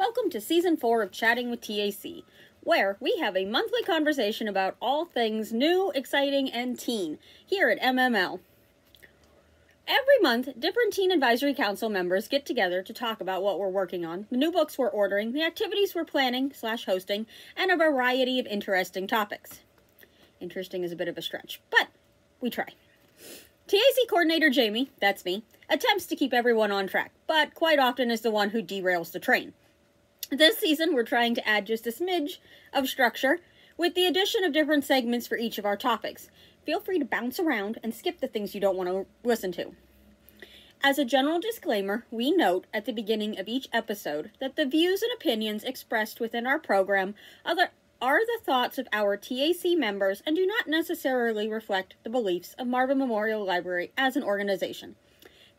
Welcome to season four of Chatting with TAC, where we have a monthly conversation about all things new, exciting, and teen here at MML. Every month, different Teen Advisory Council members get together to talk about what we're working on, the new books we're ordering, the activities we're planning slash hosting, and a variety of interesting topics. Interesting is a bit of a stretch, but we try. TAC coordinator Jami, that's me, attempts to keep everyone on track, but quite often is the one who derails the train. This season, we're trying to add just a smidge of structure with the addition of different segments for each of our topics. Feel free to bounce around and skip the things you don't want to listen to. As a general disclaimer, we note at the beginning of each episode that the views and opinions expressed within our program are the, are the thoughts of our TAC members and do not necessarily reflect the beliefs of Marvin Memorial Library as an organization.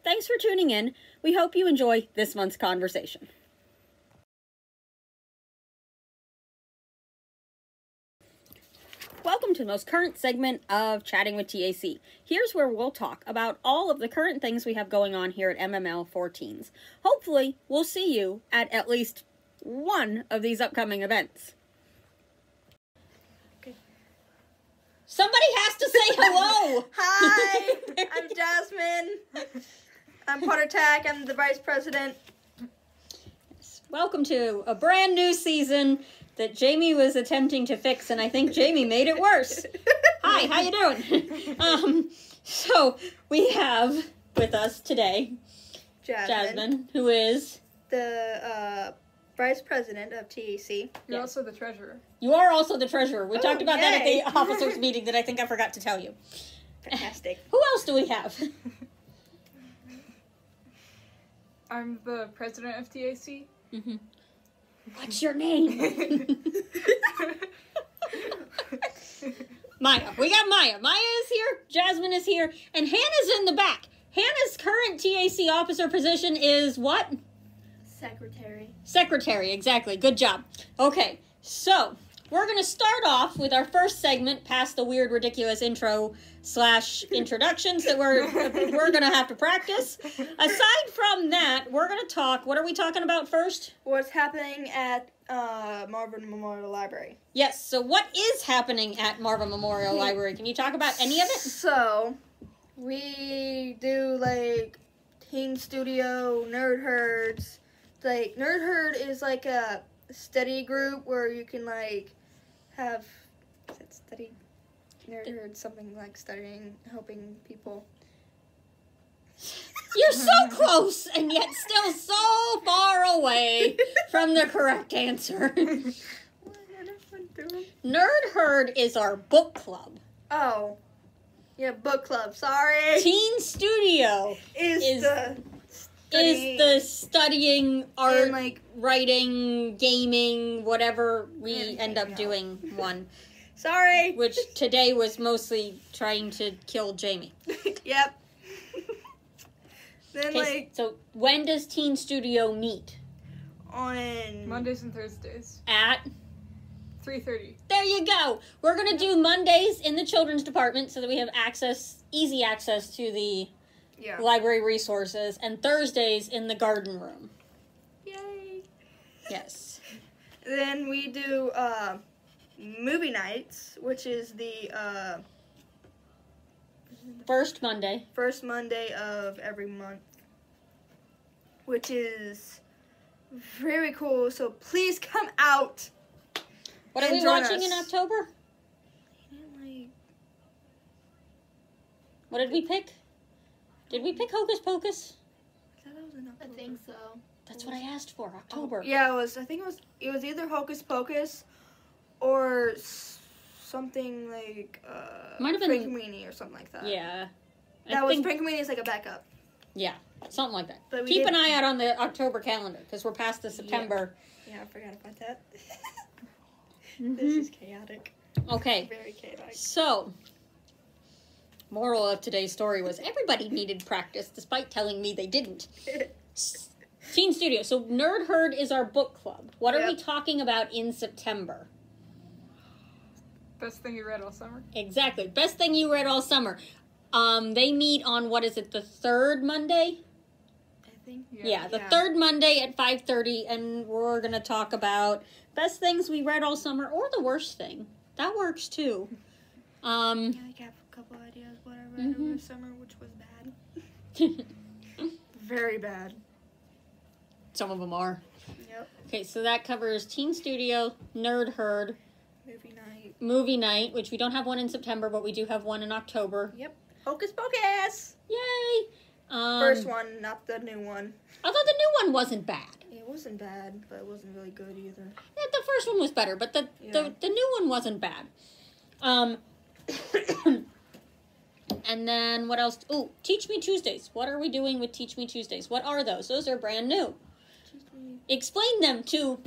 Thanks for tuning in. We hope you enjoy this month's conversation. Welcome to the most current segment of Chatting with TAC. Here's where we'll talk about all of the current things we have going on here at MML for Teens. Hopefully, we'll see you at at least one of these upcoming events. Okay. Somebody has to say hello! Hi, I'm Jasmine. I'm Potter Tack. I'm the vice president. Welcome to a brand new season that Jami was attempting to fix, and I think Jami made it worse. Hi, how you doing? um, so we have with us today Jasmine, Jasmine, who is the uh, vice president of TAC. You're Yes. also the treasurer. you are also the treasurer. We Oh, talked about that at the officers meeting that I think I forgot to tell you. Fantastic. Who else do we have? I'm the president of TAC. hmm What's your name? Maya. We got Maya. Maya is here. Jasmine is here, and Hanna's in the back. Hanna's current TAC officer position is what? Secretary. Secretary, exactly. Good job. Okay, so we're gonna start off with our first segment, past the weird, ridiculous intro slash introductions that we're we're gonna have to practice. Aside from that, we're gonna talk. What are we talking about first? What's happening at uh, Marvin Memorial Library? Yes. So, what is happening at Marvin Memorial Library? Can you talk about any of it? So, we do like Teen Studio, Nerd Herds. Like Nerd Herd is like a study group where you can like have is it study Nerd Herd something like studying, helping people. You're so close, and yet still so far away from the correct answer. What am I doing? Nerd Herd is our book club. Oh, yeah, book club. Sorry, Teen Studio is, is- the is the studying art, and like writing, gaming, whatever we end up else. doing one, sorry. which today was mostly trying to kill Jami. yep. then like so when does Teen Studio meet? on Mondays and Thursdays, At 3:30. There you go. We're gonna do Mondays in the children's department so that we have access, easy access to the yeah. library resources, and Thursdays in the garden room. Yay. Yes. Then we do uh, movie nights, which is the uh, First Monday. first Monday of every month, which is very cool. So please come out. What are we watching in. October? What did we pick? Did we pick Hocus Pocus? I thought it was in October. I think so. That's what I asked for. October. Yeah, it was. I think it was. It was either Hocus Pocus or something like uh, Might have been- Frankenweenie or something like that. Yeah. I That was think- Frankenweenie is like a backup. Yeah, something like that. But Keep did- an eye out on the October calendar because we're past the September. Yeah, I forgot about that. Mhm. This is chaotic. Okay. Very chaotic. So, moral of today's story was everybody needed practice despite telling me they didn't. Teen Studio. So, Nerd Herd is our book club. What are we talking about in September? Best thing you read all summer. Exactly. Best thing you read all summer. Um, they meet on what is it, the third Monday? I think. Yeah, the Yeah. third Monday at 5:30 and we're going to talk about best things we read all summer or the worst thing. That works too. Um Yeah, I have a couple ideas what I read Mhm. over summer, which was bad. Very bad. some of them are. Yep. Okay, so that covers Teen Studio, Nerd Herd, Movie night. Movie Night, which we don't have one in September, but we do have one in October. Yep. Hocus Pocus. Yay! Um, First one, not the new one. I thought the new one wasn't bad. It wasn't bad, but it wasn't really good either. Yeah, the first one was better, but the Yeah. the, the new one wasn't bad. Um, and then what else? Oh, Teach Me Tuesdays. What are we doing with Teach Me Tuesdays? What are those? Those are brand new. Explain them to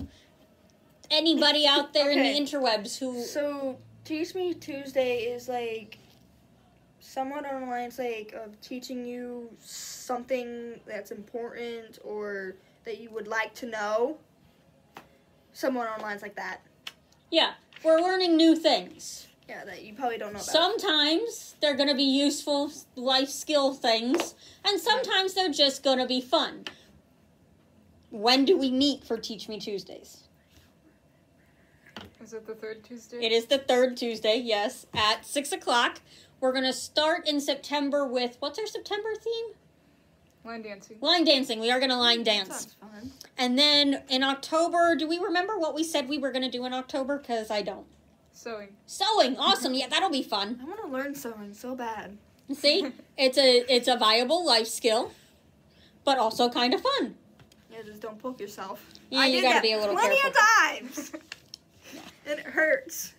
anybody out there Okay. in the interwebs who. So, Teach Me Tuesday is like somewhat on the lines like of teaching you something that's important or that you would like to know. Somewhat on lines like that. Yeah, we're learning new things. Yeah, that you probably don't know about. Sometimes they're going to be useful life skill things, and sometimes they're just going to be fun. When do we meet for Teach Me Tuesdays? Is it the third Tuesday? It is the third Tuesday, yes, at 6 o'clock. We're going to start in September with what's our September theme? Line dancing. Line dancing. We are going to line That dance. sounds fun. And then in October, do we remember what we said we were going to do in October? Because I don't. Sewing. Sewing. Awesome. Yeah, that'll be fun. I want to learn sewing so bad. See? It's a it's a viable life skill, but also kind of fun. Yeah, just don't poke yourself. Yeah, I you did gotta that be a little plenty careful. of times. and it hurts.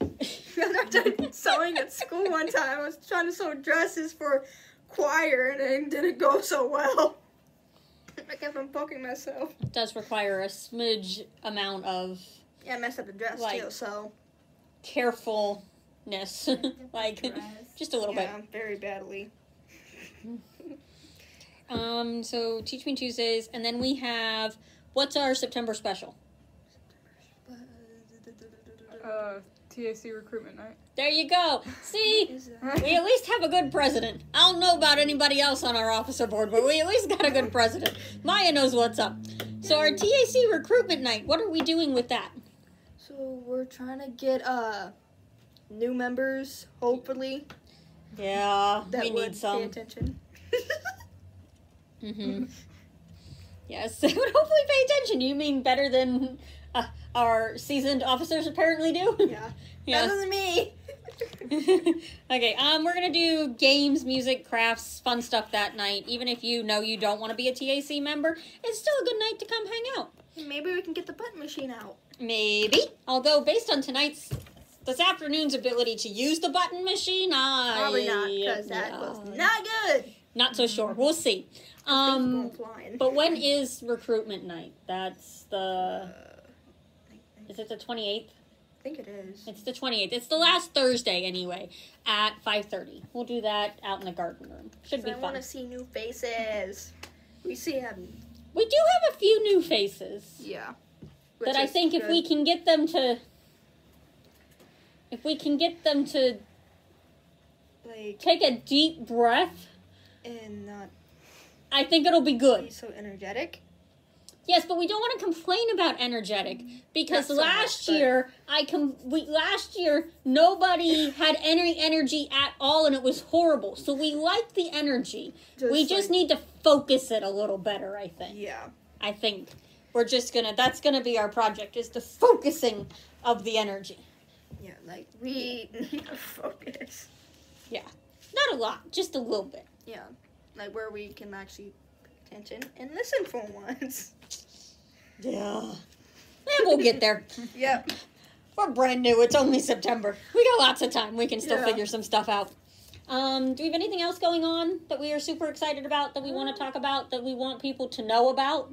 I tried sewing at school one time. I was trying to sew dresses for choir, and it didn't go so well. I kept on poking myself. It does require a smidge amount of Yeah, I messed up the dress Like- too. So carefulness, like just a little bit. yeah, very badly. Um, so teach me Tuesdays, and then we have what's our September special? Uh, TAC recruitment night. There you go. See, we at least have a good president. I don't know about anybody else on our officer board, but we at least got a good president. Maya knows what's up. So our TAC recruitment night. What are we doing with that? So we're trying to get uh new members, hopefully. Yeah, That we would need some. pay attention. Mm-hmm. yes, they would hopefully pay attention. You mean better than uh, our seasoned officers apparently do? yeah. yeah. Better than me. okay, um, we're gonna do games, music, crafts, fun stuff that night. Even if you know you don't want to be a TAC member, it's still a good night to come hang out. Maybe we can get the button machine out. Maybe. Although based on tonight's this afternoon's ability to use the button machine, I Probably not, because that was not good. not so sure. We'll see. Um, Things going flying. but when is recruitment night? That's the Uh, is it the twenty eighth? I think it is. It's the 28th. It's the last Thursday anyway at 5:30. We'll do that out in the garden room. Should be I want to see new faces. We see them. We do have a few new faces yeah. That I think if we can get them to if we can get them to like take a deep breath, and not I think it'll be be good. so energetic. Yes, but we don't want to complain about energetic because so last much, year I com we last year nobody had any energy at all and it was horrible. So we like the energy. we just like- need to focus it a little better, I think. Yeah. I think we're just gonna that's gonna be our project is the focusing of the energy. Yeah. Like we need to focus. Yeah, not a lot, just a little bit. Yeah. Like where we can actually pay attention and listen for once. Yeah. And we'll get there. Yep. We're brand new. It's only September. We got lots of time. We can still Yeah. figure some stuff out. Um, do we have anything else going on that we are super excited about that we want to talk about that we want people to know about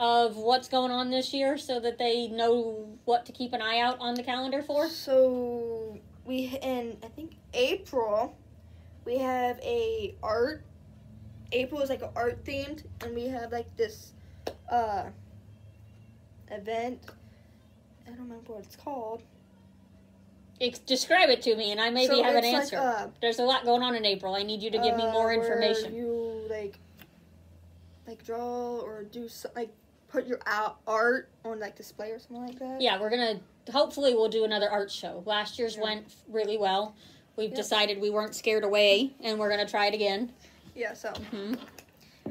of what's going on this year so that they know what to keep an eye out on the calendar for? So we in I think April we have a art. April is like an art themed, and we have like this uh event. I don't remember what it's called. Ex- describe it to me, and I maybe So have an answer. Like, uh, There's a lot going on in April. I need you to give me uh, more where information. You like like draw or do so, like put your art on like display or something like that. Yeah, we're gonna hopefully we'll do another art show. Last year's Yeah. went really well. We've Yep. decided we weren't scared away, and we're gonna try it again. Yeah. So, hmm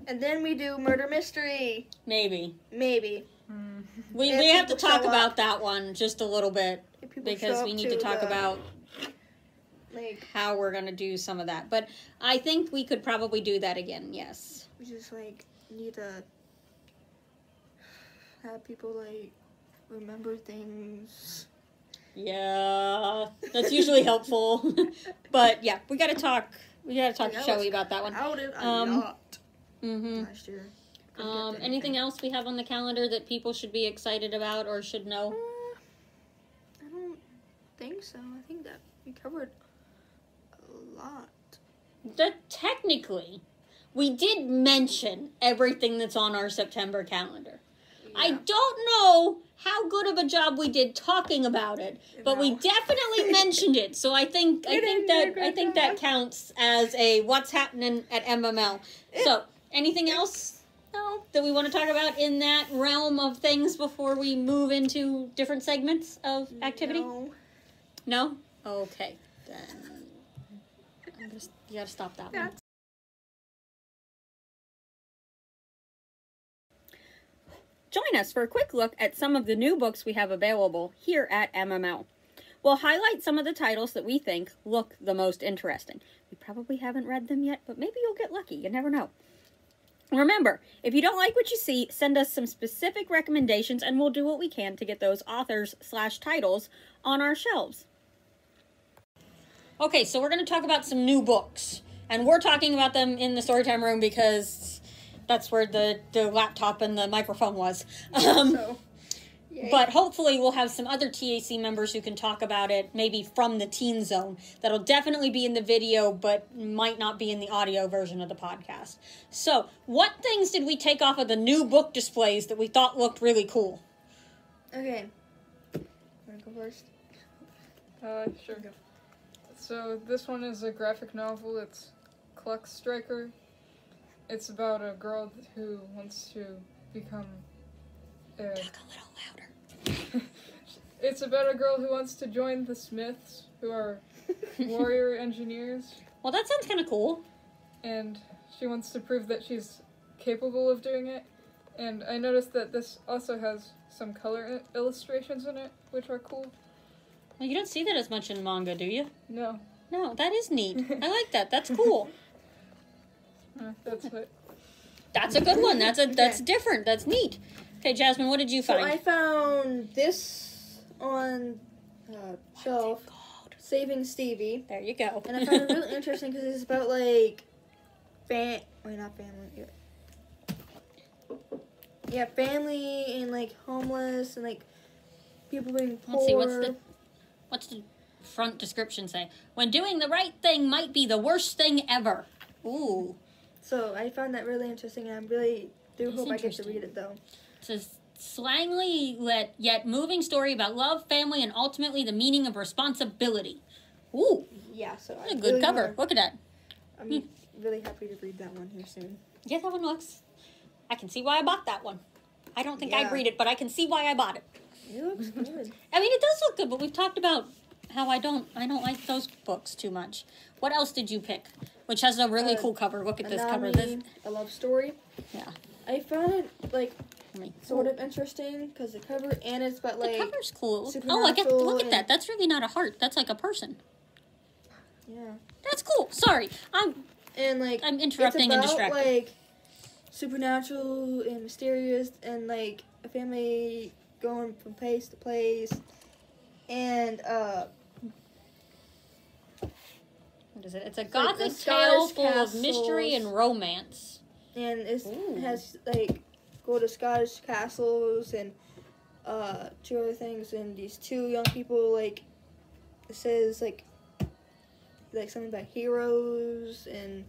and then we do murder mystery. Maybe Maybe Mm. we If we have to talk about up. that one just a little bit because we up need to talk the, about like how we're gonna do some of that. But I think we could probably do that again. Yes. we just like need to have people like remember things. Yeah, that's usually helpful. but yeah, we gotta talk. We gotta talk to Shelly about that one. I Um, not hmm last year? Um, to anything else we have on the calendar that people should be excited about or should know? Uh, I don't think so. I think that we covered a lot. That technically, we did mention everything that's on our September calendar. I don't know how good of a job we did talking about it, but we definitely mentioned it. So I think I think didn't do a that I think that counts as a what's happening at MML. So anything else No. that we want to talk about in that realm of things before we move into different segments of activity? No. No? Okay. Then just you gotta stop that one. Join us for a quick look at some of the new books we have available here at MML. We'll highlight some of the titles that we think look the most interesting. We probably haven't read them yet, but maybe you'll get lucky. You never know. Remember, if you don't like what you see, send us some specific recommendations and we'll do what we can to get those authors slash titles on our shelves. Okay, so we're going to talk about some new books. And we're talking about them in the storytime room because that's where the, the laptop and the microphone was. Um, So. But hopefully, we'll have some other TAC members who can talk about it, maybe from the teen zone. That'll definitely be in the video, but might not be in the audio version of the podcast. So, what things did we take off of the new book displays that we thought looked really cool? Okay. Wanna go first? Uh, sure. So this one is a graphic novel. It's Clockstriker. It's about a girl who wants to become. Uh, Talk a little louder. it's about a girl who wants to join the Smiths, who are warrior engineers, Well, that sounds kind of cool. and she wants to prove that she's capable of doing it. And I noticed that this also has some color i- illustrations in it, which are cool. Well, you don't see that as much in manga, do you? No, No, that is neat. I like that. That's cool. That's what. That's a good one. That's a that's Okay. different. That's neat. Okay, Jasmine, what did you find? So? I found this on uh, shelf, Saving Stevie, There you go. and I found it really interesting because it's about like, fam. Wait, not family. Yeah. yeah, family and like homeless and like people being poor. Let's see, what's the what's the front description say? When doing the right thing might be the worst thing ever. Ooh. So I found that really interesting, and I really do That's hope I get to read it though. It's a slangly let yet moving story about love, family, and ultimately the meaning of responsibility. Ooh, Yeah, so that's I a good really cover. wanna- Look at that. I'm hmm. really happy to read that one here soon. Yeah, that one looks. I can see why I bought that one. I don't think I'd read it, but I can see why I bought it. It looks good. I mean, it does look good, but we've talked about how I don't I don't like those books too much. What else did you pick? Which has a really Uh, cool cover. Look at this cover. This, a love story. yeah. I found it like sort of interesting because the cover and it's the like The cover's cool. Oh, I get look at that. That's really not a heart. That's like a person. yeah, That's cool. Sorry, I'm and like I'm interrupting and about distracting. like supernatural and mysterious and like a family going from place to place, and uh what is it? It's a like gothic a tale Scottish full of mystery and romance. and it has like go to Scottish castles and uh two other things and these two young people like it says like like something about heroes and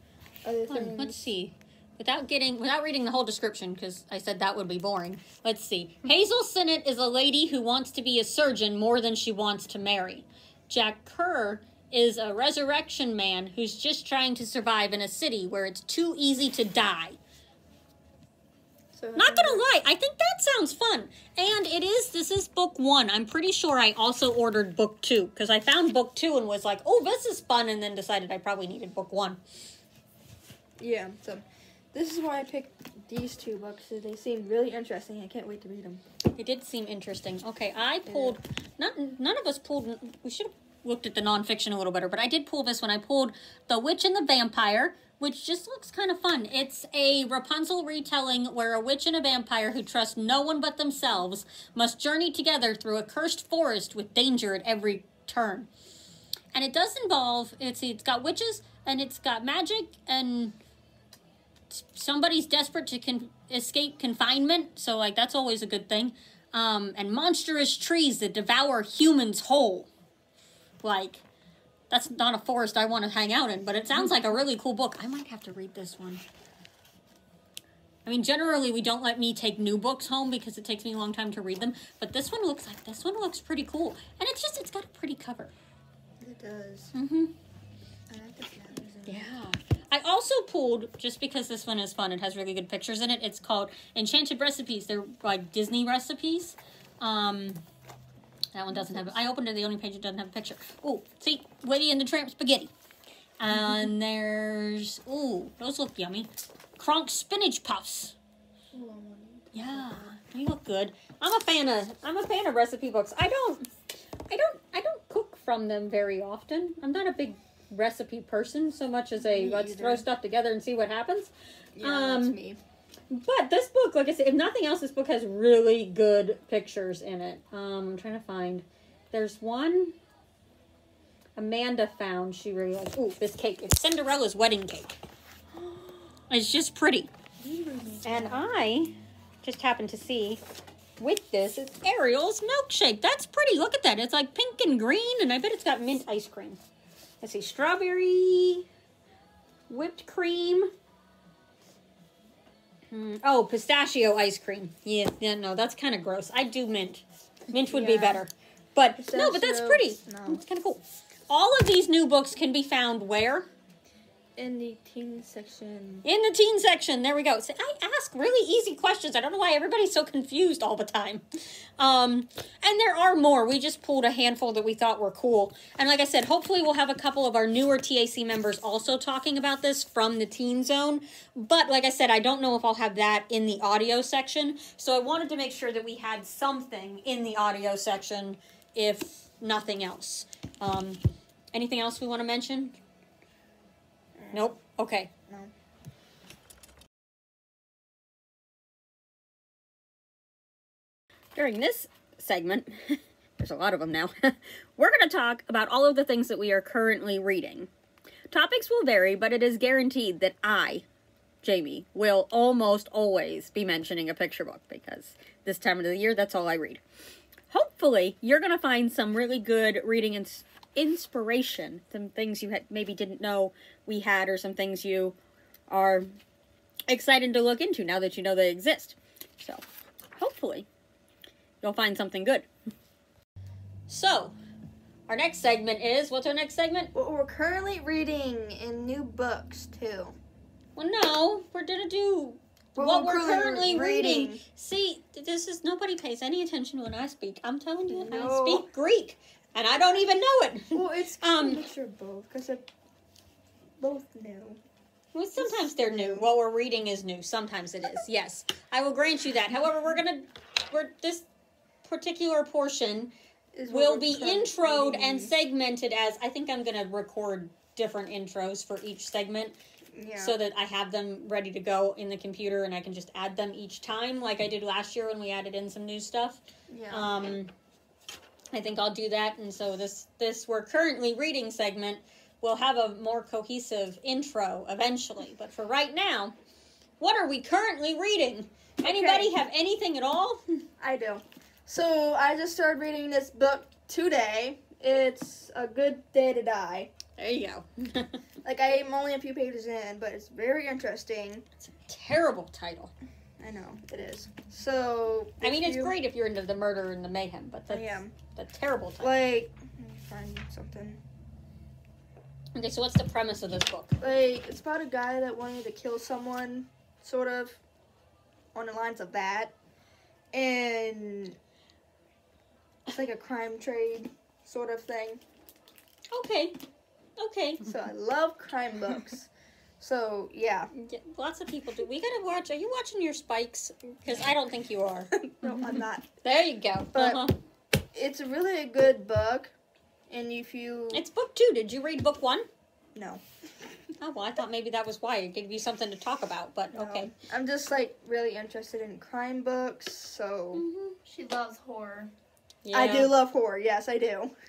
other Hold on, things. let's see. Without getting, without reading the whole description, because I said that would be boring. Let's see. Hazel Sinnett is a lady who wants to be a surgeon more than she wants to marry. Jack Currer is a resurrection man who's just trying to survive in a city where it's too easy to die. So Not gonna lie, I think that sounds fun. And it is, this is book one. I'm pretty sure I also ordered book two because I found book two and was like, oh, this is fun, and then decided I probably needed book one. Yeah. So this is why I picked these two books. They seem really interesting. I can't wait to read them. It did seem interesting. Okay, I pulled, not, none of us pulled, we should have looked at the nonfiction a little better, but I did pull this one. I pulled The Witch and the Vampire, which just looks kind of fun. It's a Rapunzel retelling where a witch and a vampire who trust no one but themselves must journey together through a cursed forest with danger at every turn. And it does involve, it's, it's got witches and it's got magic and somebody's desperate to con- escape confinement, so like that's always a good thing. Um, and monstrous trees that devour humans whole. Like, that's not a forest I want to hang out in, but it sounds like a really cool book. I might have to read this one. I mean, generally we don't let me take new books home because it takes me a long time to read them, but this one looks like this one looks pretty cool, and it's just it's got a pretty cover. It does. Mm-hmm. I like the flowers. in. Yeah. I also pulled just because this one is fun. It has really good pictures in it. It's called Enchanted Recipes. They're like Disney recipes. Um, that one doesn't have. I opened it. The only page that doesn't have a picture. Oh, see, Lady and the Tramp spaghetti. And there's ooh, those look yummy. Kronk spinach puffs. Ooh, I want it. Yeah, they look good. I'm a fan of. I'm a fan of recipe books. I don't. I don't. I don't cook from them very often. I'm not a big recipe person so much as a Me let's either. throw stuff together and see what happens. Yeah, that's Um, me. But this book, like I said, if nothing else, this book has really good pictures in it. Um, I'm trying to find. There's one Amanda found. She really likes. Ooh, this cake. It's Cinderella's wedding cake. It's just pretty. And I just happened to see with this is Ariel's milkshake. That's pretty. Look at that. It's like pink and green, and I bet it's got mint ice cream. Let's see, strawberry, whipped cream. Hmm, oh, pistachio ice cream. Yeah, yeah, no, that's kind of gross. I do mint. Mint would be better. But no, but that's pretty. no. It's kind of cool. All of these new books can be found where? In the teen section. In the teen section, there we go. See, I ask really easy questions. I don't know why everybody's so confused all the time. Um, and there are more. We just pulled a handful that we thought were cool. And like I said, hopefully we'll have a couple of our newer TAC members also talking about this from the teen zone. But like I said, I don't know if I'll have that in the audio section. So I wanted to make sure that we had something in the audio section, if nothing else. Um, anything else we want to mention? Nope. Okay. No. During this segment, there's a lot of them now, we're going to talk about all of the things that we are currently reading. Topics will vary, but it is guaranteed that I, Jami, will almost always be mentioning a picture book because this time of the year, that's all I read. Hopefully, you're going to find some really good reading ins- inspiration, some things you had maybe didn't know we had, or some things you are excited to look into now that you know they exist. So, hopefully, you'll find something good. So, our next segment is what's our next segment? What we're currently reading in new books too. Well, no, we're gonna do What what, we're currently currently reading. reading. See, this is nobody pays any attention when I speak. I'm telling you, I speak Greek, and I don't even know it. Well, it's Um, a mixture of both because they're both new. Well, sometimes they're new. What we're reading is new. Sometimes it is. Yes, I will grant you that. However, we're gonna, we're this particular portion Is will be introed and segmented as I think I'm gonna record different intros for each segment yeah. so that I have them ready to go in the computer and I can just add them each time like I did last year when we added in some new stuff. yeah. Um, I think I'll do that, and so this this we're currently reading segment will have a more cohesive intro eventually. But for right now, what are we currently reading? Anybody Okay. have anything at all? I do. So I just started reading this book today. It's a good day to die. There you go. Like I am only a few pages in, but it's very interesting. it's a terrible title. I know it is. So I mean, it's you- great if you're into the murder and the mayhem, but that's am the terrible like let me find something. Okay, so what's the premise of this book? Like it's about a guy that wanted to kill someone, sort of. on the lines of that, and it's like a crime trade sort of thing. Okay. Okay. So I love crime books. So yeah, Yeah, lots of people do. We gotta watch. Are you watching your spikes? Because I don't think you are. no, I'm not. There you go. But- uh-huh. It's a really good book, and if you It's book two. Did you read book one? no, Oh well, I thought maybe that was why it gave you something to talk about. But no. okay. I'm just like really interested in crime books. So Mhm. She loves horror. Yeah. I do love horror. Yes, I do.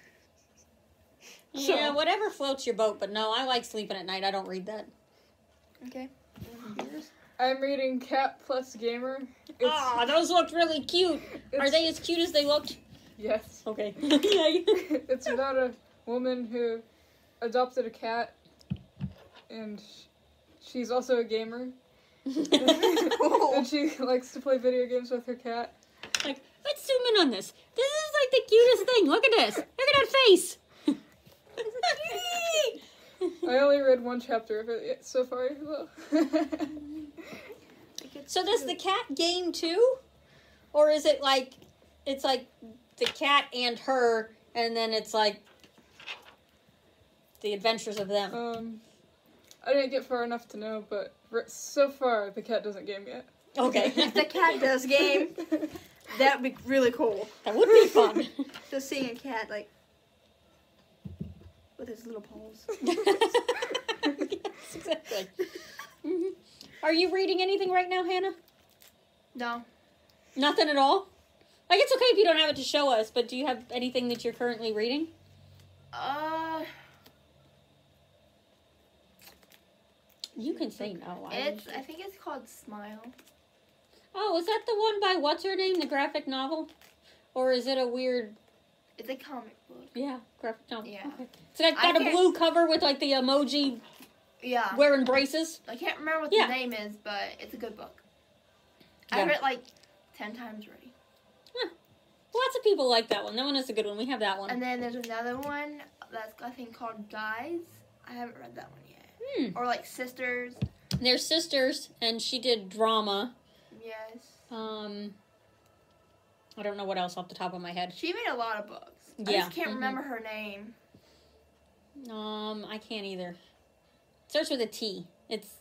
Yeah, So- whatever floats your boat. But no, I like sleeping at night. I don't read that. Okay. I'm reading Cat Plus Gamer. It's, Ah, those looked really cute. Are they as cute as they looked? Yes. Okay. it's about a woman who adopted a cat, and she's also a gamer. and she likes to play video games with her cat. like, let's zoom in on this. This is like the cutest thing. Look at this. Look at that face. I only read one chapter of it so far. though. so does the cat game too, or is it like it's like the cat and her, and then it's like the adventures of them? um, I didn't get far enough to know, but so far the cat doesn't game yet. Okay, If the cat does game, that'd be really cool. that would be fun. Just seeing a cat like with his little paws. yes, exactly. Mhm. Are you reading anything right now, Hanna? No. Nothing at all. Like it's okay if you don't have it to show us, but do you have anything that you're currently reading? Uh, You can say no. I it's. I think it's called Smile. Oh, is that the one by what's her name, the graphic novel, or is it a weird? It's a comic Yeah, graphic novel. Yeah. Okay. So that I got a can't- blue cover with like the emoji Yeah. wearing braces. I can't remember what Yeah. the name is, but it's a good book. Yeah. I've read it like ten times already. Lots of people like that one. That one is a good one. We have that one. And then there's another one that's I think called Guts. I haven't read that one yet. Hmm. Or like Sisters. They're sisters, and she did drama. Yes. Um, I don't know what else off the top of my head. She made a lot of books. I just can't Mhm. remember her name. Um, I can't either. Starts with a T. It's,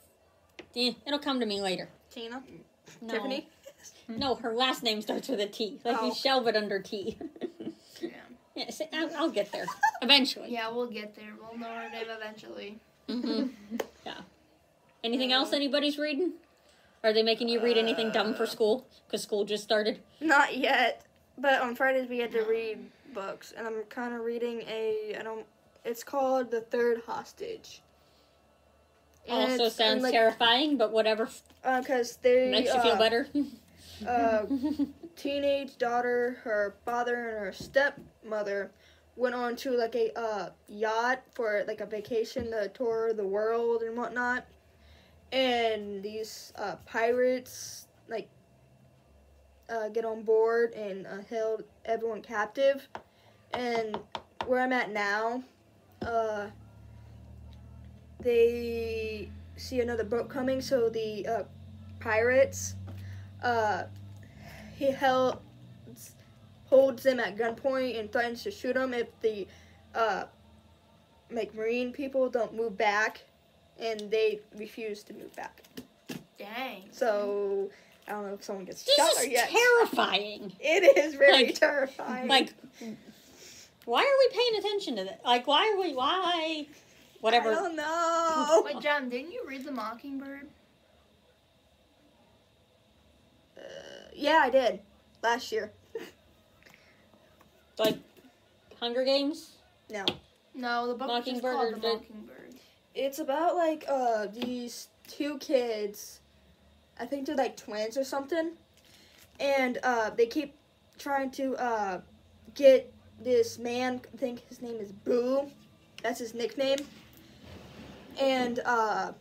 eh, it'll come to me later. Tina, No. Tiffany. No, her last name starts with a T. Like you Oh. shelve it under T. Yeah. yeah, see, I'll, I'll get there eventually. Yeah, we'll get there. We'll know her name eventually. hmm Yeah. Anything else anybody's reading? Are they making you read anything dumb for school? Because school just started. Not yet, but on Fridays we had to read books, and I'm kind of reading a. I don't. It's called The Third Hostage. And also sounds like, terrifying, but whatever Because they makes you feel uh, better. uh, teenage daughter, her father, and her stepmother went on to like a uh, yacht for like a vacation to tour the world and whatnot. And these uh, pirates like uh, get on board and uh, held everyone captive. And where I'm at now, uh, they see another boat coming, so the uh, pirates uh, he held holds them at gunpoint and threatens to shoot them if the uh, like marine people don't move back, and they refuse to move back. Dang. So I don't know if someone gets this shot is or yet. terrifying. It is very Like- terrifying. Like, why are we paying attention to that? Like, why are we? Why? Whatever. I Whatever. don't know. Wait, John, didn't you read The Mockingbird? Uh, yeah, I did last year. Like, Hunger Games. No, No, the book was just Mockingbird called The Mockingbird. it's about like uh these two kids. I think they're like twins or something, and uh they keep trying to uh get this man. I think his name is Boo. That's his nickname. And uh,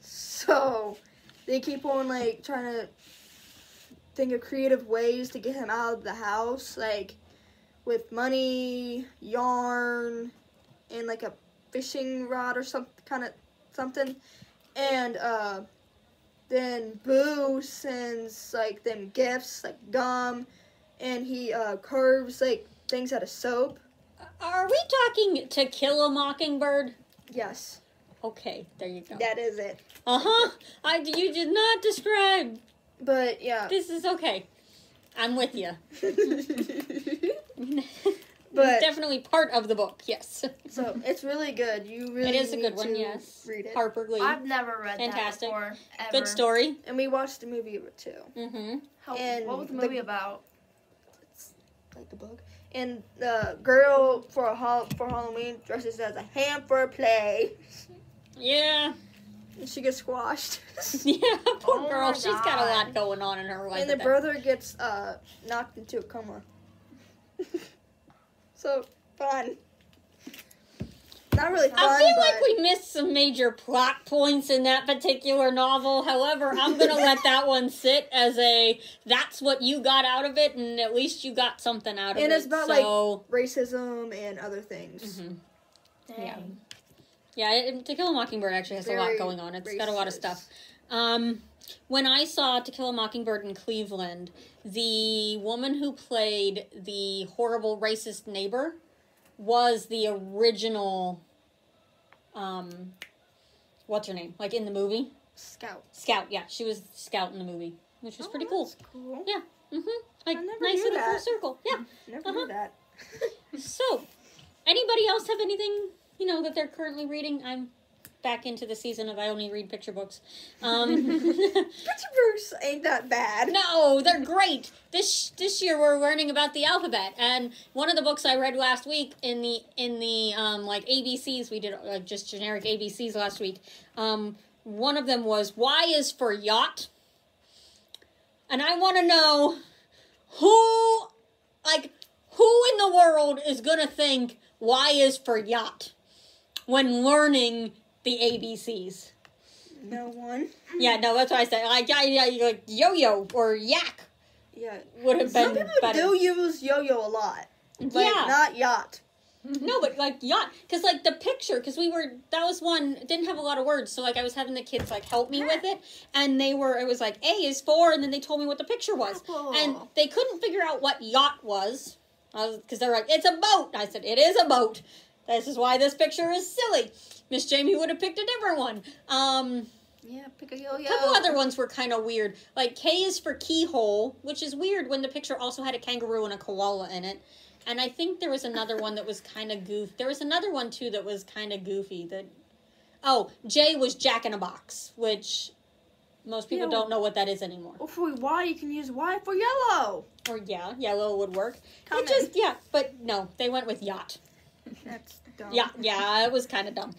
so they keep on like trying to think of creative ways to get him out of the house, like with money, yarn, and like a fishing rod or some kind of something. And uh, then Boo sends like them gifts like gum, and he uh, carves like things out of soap. Are we talking To Kill a Mockingbird? Yes, Okay, there you go. that is it. Uh huh. I you did not describe. But yeah. This is okay. I'm with you. But- definitely part of the book. Yes. so it's really good. You really It is a good one. Yes. Read it. Harper Lee. I've never read Fantastic. that before. Ever. Good story. And we watched the movie of it too, Mm-hmm. How, And what was the the- movie about? like the book. And the girl for Hall- for Halloween dresses as a hamper play. Yeah. And she gets squashed. Yeah. Poor Oh girl. my She's got a lot going on in her life. and the brother gets uh, knocked into a coma. so fun. Not really fun, I feel but like we missed some major plot points in that particular novel. However, I'm going to let that one sit as a that's what you got out of it, and at least you got something out of And it. it's about, so, racism and other things. Mhm. Dang. Yeah. Yeah, it, To Kill a Mockingbird actually has a lot going on. It's got a lot of stuff. Um, when I saw To Kill a Mockingbird in Cleveland, the woman who played the horrible racist neighbor was the original. Um, what's her name? Like in the movie, Scout. Scout. Yeah, she was Scout in the movie, which was Oh, pretty cool. Cool. Yeah. Mm-hmm. Like nice little full circle. Yeah. Never Uh-huh. knew that. So, anybody else have anything you know that they're currently reading? I'm back into the season of I only read picture books. Um, picture books ain't that bad. no, they're great. This this year we're learning about the alphabet, and one of the books I read last week in the in the um, like ABCs we did like just generic ABCs last week. Um, one of them was Y is for yacht, and I want to know who like who in the world is gonna think Y is for yacht when learning the ABCs. No one. Yeah, no, that's what I said. Like, yeah, yeah, like yo-yo or yak Yeah. would have been Some people better. do use yo-yo a lot, but yeah, not yacht. no, but like yacht, because like the picture, because we were that was one didn't have a lot of words, so like I was having the kids like help me with it, and they were it was like A is for, and then they told me what the picture was, and they couldn't figure out what yacht was, because they're like it's a boat. I said it is a boat. This is why this picture is silly. Miss Jami would have picked a different one. Um, Yeah, pick a yo-yo. A couple other ones were kind of weird. Like K is for keyhole, which is weird when the picture also had a kangaroo and a koala in it. And I think there was another one that was kind of goof. There was another one too that was kind of goofy. That oh, J was Jack in a Box, which most people Yeah. don't know what that is anymore. Or for Y, you can use Y for yellow. Or yeah, yellow would work. Coming. It just yeah, but no, they went with yacht. That's dumb. Yeah, yeah, it was kind of dumb.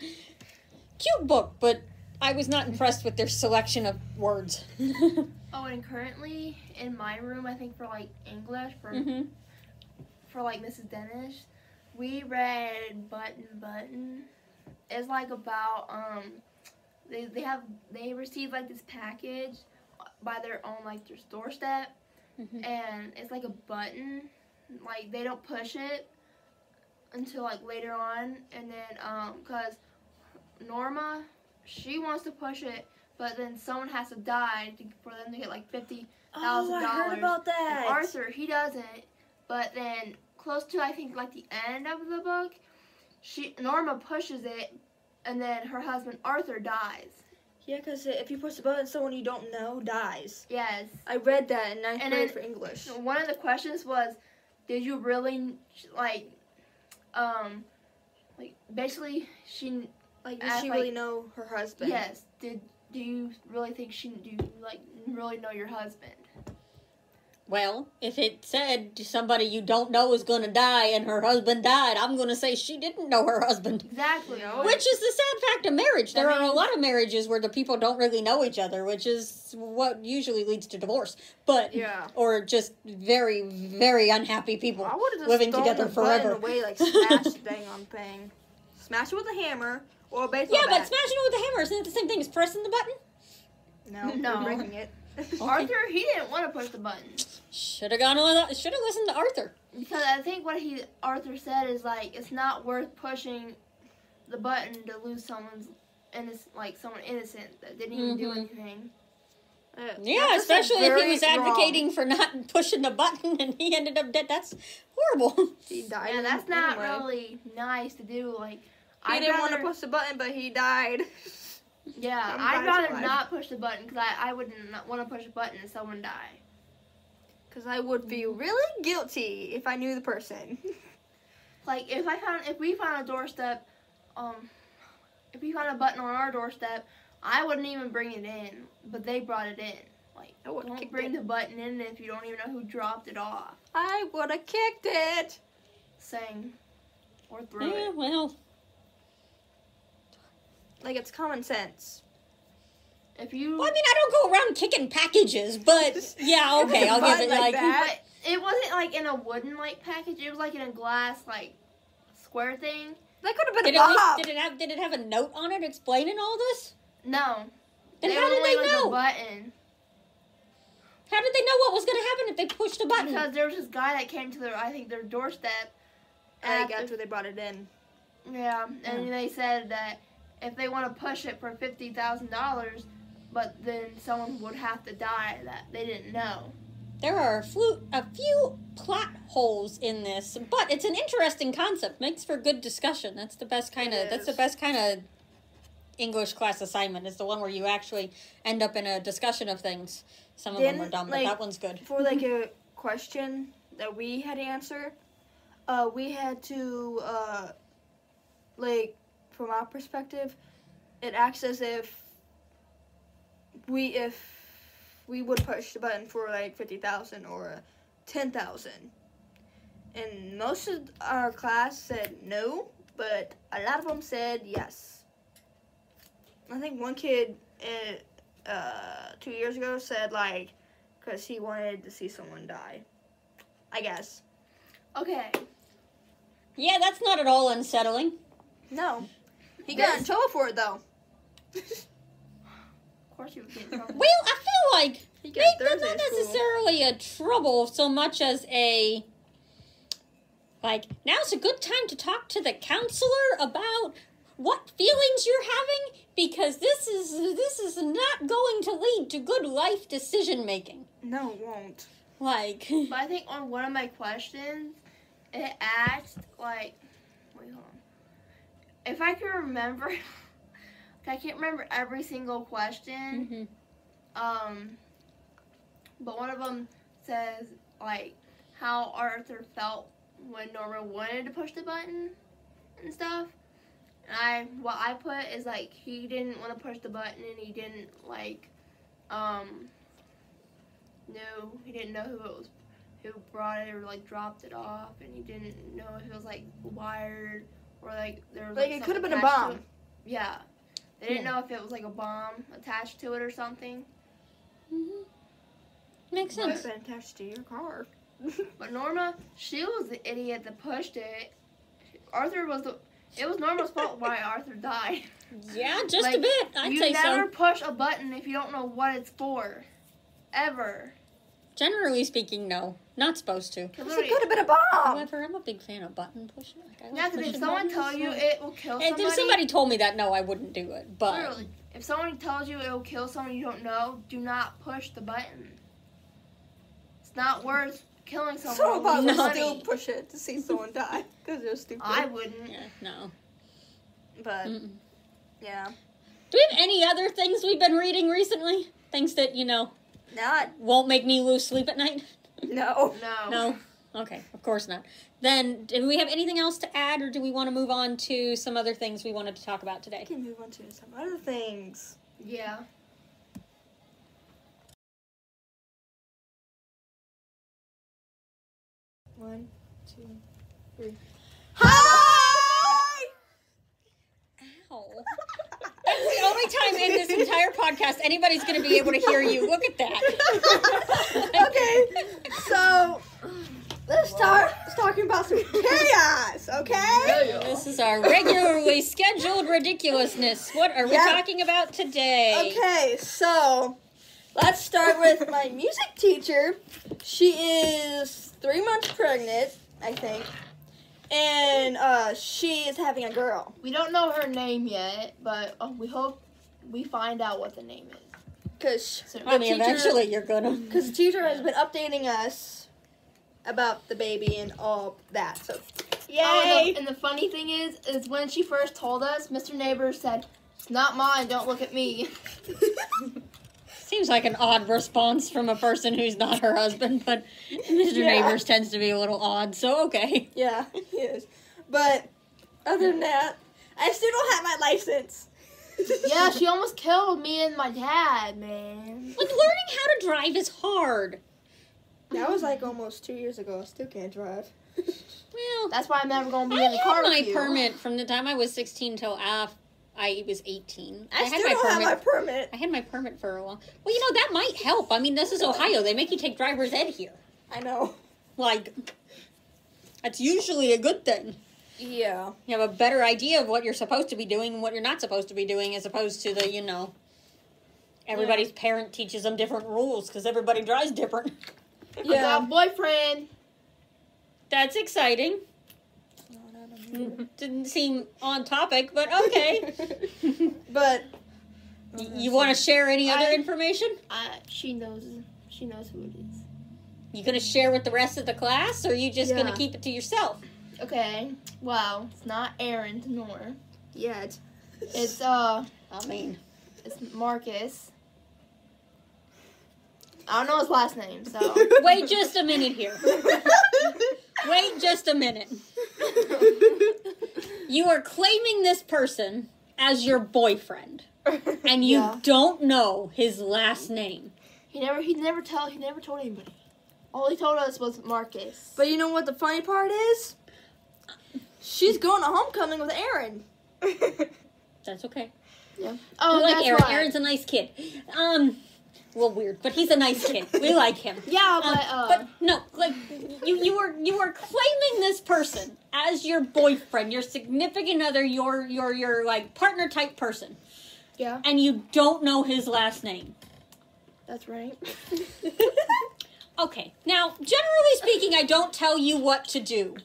Cute book, but I was not impressed with their selection of words. Oh, and currently in my room, I think for like English for hmm for like Mrs. Dennis, we read Button Button. It's like about um they they have they receive like this package by their own like their doorstep Mhm. and it's like a button like they don't push it until like later on and then um cuz Norma she wants to push it but then someone has to die to, for them to get like 50 Oh, I heard $1,000. about that. and Arthur, he doesn't. But then close to I think like the end of the book, she Norma pushes it, and then her husband Arthur dies. Yeah, because if you push the button, someone you don't know dies. Yes. I read that in ninth And grade for English. One of the questions was, did you really like, um, like basically she Like, does asked, she like- really know her husband? yes did do you really think she do you like really know your husband? Well, if it said somebody you don't know is going to die and her husband died, I'm going to say she didn't know her husband. Exactly. No. Which is the sad fact of marriage. There I are a lot of marriages where the people don't really know each other, which is what usually leads to divorce. But Yeah. or just very very unhappy people I would have just living thrown together the button forever. away, like smash bang on bang. Smash it with a hammer or a baseball Yeah, but smashing it with a hammer isn't it the same thing as pressing the button? no, No. breaking it. Arthur he didn't want to push the button. Should have gone on. Should have listened to Arthur. Because I think what he Arthur said is like it's not worth pushing the button to lose someone's innocent, like someone innocent that didn't even do Mhm. anything. Yeah, That's just, like, especially if he very was wrong. advocating for not pushing the button and he ended up dead. That's horrible. He died. Yeah, that's not anyway. really nice to do. Like, He I'd didn't want to push the button, but he died. Yeah, I'm I'd rather alive. not push the button because I, I would not want to push a button and someone die. Because I would feel really guilty if I knew the person. Like if I found if we found a doorstep, um, if we found a button on our doorstep, I wouldn't even bring it in, but they brought it in. Like I would have don't bring it. the button in if you don't even know who dropped it off. I would have kicked it. Saying or threw Yeah, it. well, Like it's common sense. If you well, I mean, I don't go around kicking packages, but yeah, okay, I'll give it Like like, that. but it wasn't like in a wooden like package. It was like in a glass like square thing. That could have been Did a it, least- bomb. did it have did it have a note on it explaining all this? No. Then They how did they was know? A button. How did they know what was going to happen if they pushed a button? Because there was this guy that came to their, I think, their doorstep. And at that's the- where they brought it in. yeah, and hmm. they said that if they want to push it for fifty thousand dollars, but then someone would have to die that they didn't know. There are a few, a few plot holes in this, but it's an interesting concept. Makes for good discussion. That's the best kind of. That's the best kind of English class assignment. Is the one where you actually end up in a discussion of things. Some of them are dumb, like- but that one's good. For like a question that we had to answer, uh, we had to uh, like from our perspective, it acts as if we if we would push the button for like fifty thousand or ten thousand. And most of our class said no, but a lot of them said yes. I think one kid uh, uh, two years ago said like because he wanted to see someone die. I guess. Okay, Yeah, that's not at all unsettling. No. He got in This- trouble for it though. of course you would get in trouble. Well, I feel like He maybe Thursday not school. necessarily a trouble so much as a like now's a good time to talk to the counselor about what feelings you're having because this is this is not going to lead to good life decision making No, it won't. like But I think on one of my questions, it asked like, wait, hold on. If I can remember, I can't remember every single question. Mhm. Um, but one of them says like how Arthur felt when Norma wanted to push the button and stuff. And I what I put is like he didn't want to push the button and he didn't like um no he didn't know who it was who brought it or like dropped it off and he didn't know if it was like wired or like there was Like like, it could have been a bomb. Yeah. They didn't know if it was like a bomb attached to it or something. Mm hmm makes Could have sense been attached to your car. But Norma, she was the idiot that pushed it. Arthur was the. It was Norma's fault why Arthur died. yeah just a bit i'd you say never so push a button if you don't know what it's for. Ever. Generally speaking no not supposed to it Literally- could have been a bomb. however i'm a big fan of button pushing like, I like Yeah, because if pushing someone buttons, tells you it will kill And somebody, if somebody told me that, no, I wouldn't do it. But literally, if someone tells you it will kill someone you don't know, do not push the button. It's not worth killing someone. Some of us with would No. still push it to see someone die because they're stupid. I wouldn't. yeah, no. but Mm-mm. yeah, Do we have any other things we've been reading recently? Things that you know not won't make me lose sleep at night? no. No. No. Okay, of course not. Then, do we have anything else to add, or do we want to move on to some other things we wanted to talk about I today? can move on to some other things. Yeah. One, two, three. Hi! Ow. That's the only time in this entire podcast anybody's going to be able to hear you. Look at that. okay, so let's start talking about some chaos, okay? This is our regularly scheduled ridiculousness. What are we Yep. talking about today? Okay, so let's start with my music teacher. She is three months pregnant, I think, and uh, she is having a girl. We don't know her name yet, but uh, we hope we find out what the name is. because So- I mean, eventually you're gonna. because the teacher has been updating us about the baby and all that. So, yay! Oh, and, the, and the funny thing is, is when she first told us, Mr. Neighbor said, "It's not mine. Don't look at me." Seems like an odd response from a person who's not her husband, but Mr. Yeah. Neighbors tends to be a little odd, so okay. yeah, he is. But other than that, I still don't have my license. yeah, she almost killed me and my dad, man. Like, learning how to drive is hard. That was like almost two years ago. I still can't drive. Well, That's why I'm never gonna be I in the car I had my with you. permit from the time I was 16 till af- I was 18. I, had still my don't permit. have my permit. I had my permit for a while. Well, you know, that might help. I mean, this is Ohio. They make you take driver's ed here. I know. Like, that's usually a good thing. Yeah. You have a better idea of what you're supposed to be doing and what you're not supposed to be doing, as opposed to the, you know, everybody's parent teaches them different rules because everybody drives different. Yeah. boyfriend. That's exciting. Didn't seem on topic, but okay. but Y- you want to share any other I- information? Uh, she knows. She knows who it is. You gonna share with the rest of the class, or you just gonna keep it to yourself? Okay. Well, it's not Aaron nor. yeah, it's, It's uh, I mean, it's Marcus. I don't know his last name, so. wait just a minute here. Wait just a minute. You are claiming this person as your boyfriend, and you Yeah. don't know his last name. He never. He never tell. He never told anybody. All he told us was Marcus. But you know what the funny part is? She's going to homecoming with Aaron. That's okay. Yeah. Oh, we like that's Aaron. right. Aaron's a nice kid. Um, well, weird, but he's a nice kid. We like him. Yeah, Um, but uh, but no, like you, you were you were claiming this person as your boyfriend, your significant other, your your your like partner type person, yeah, and you don't know his last name. that's right. Okay, now generally speaking, I don't tell you what to do.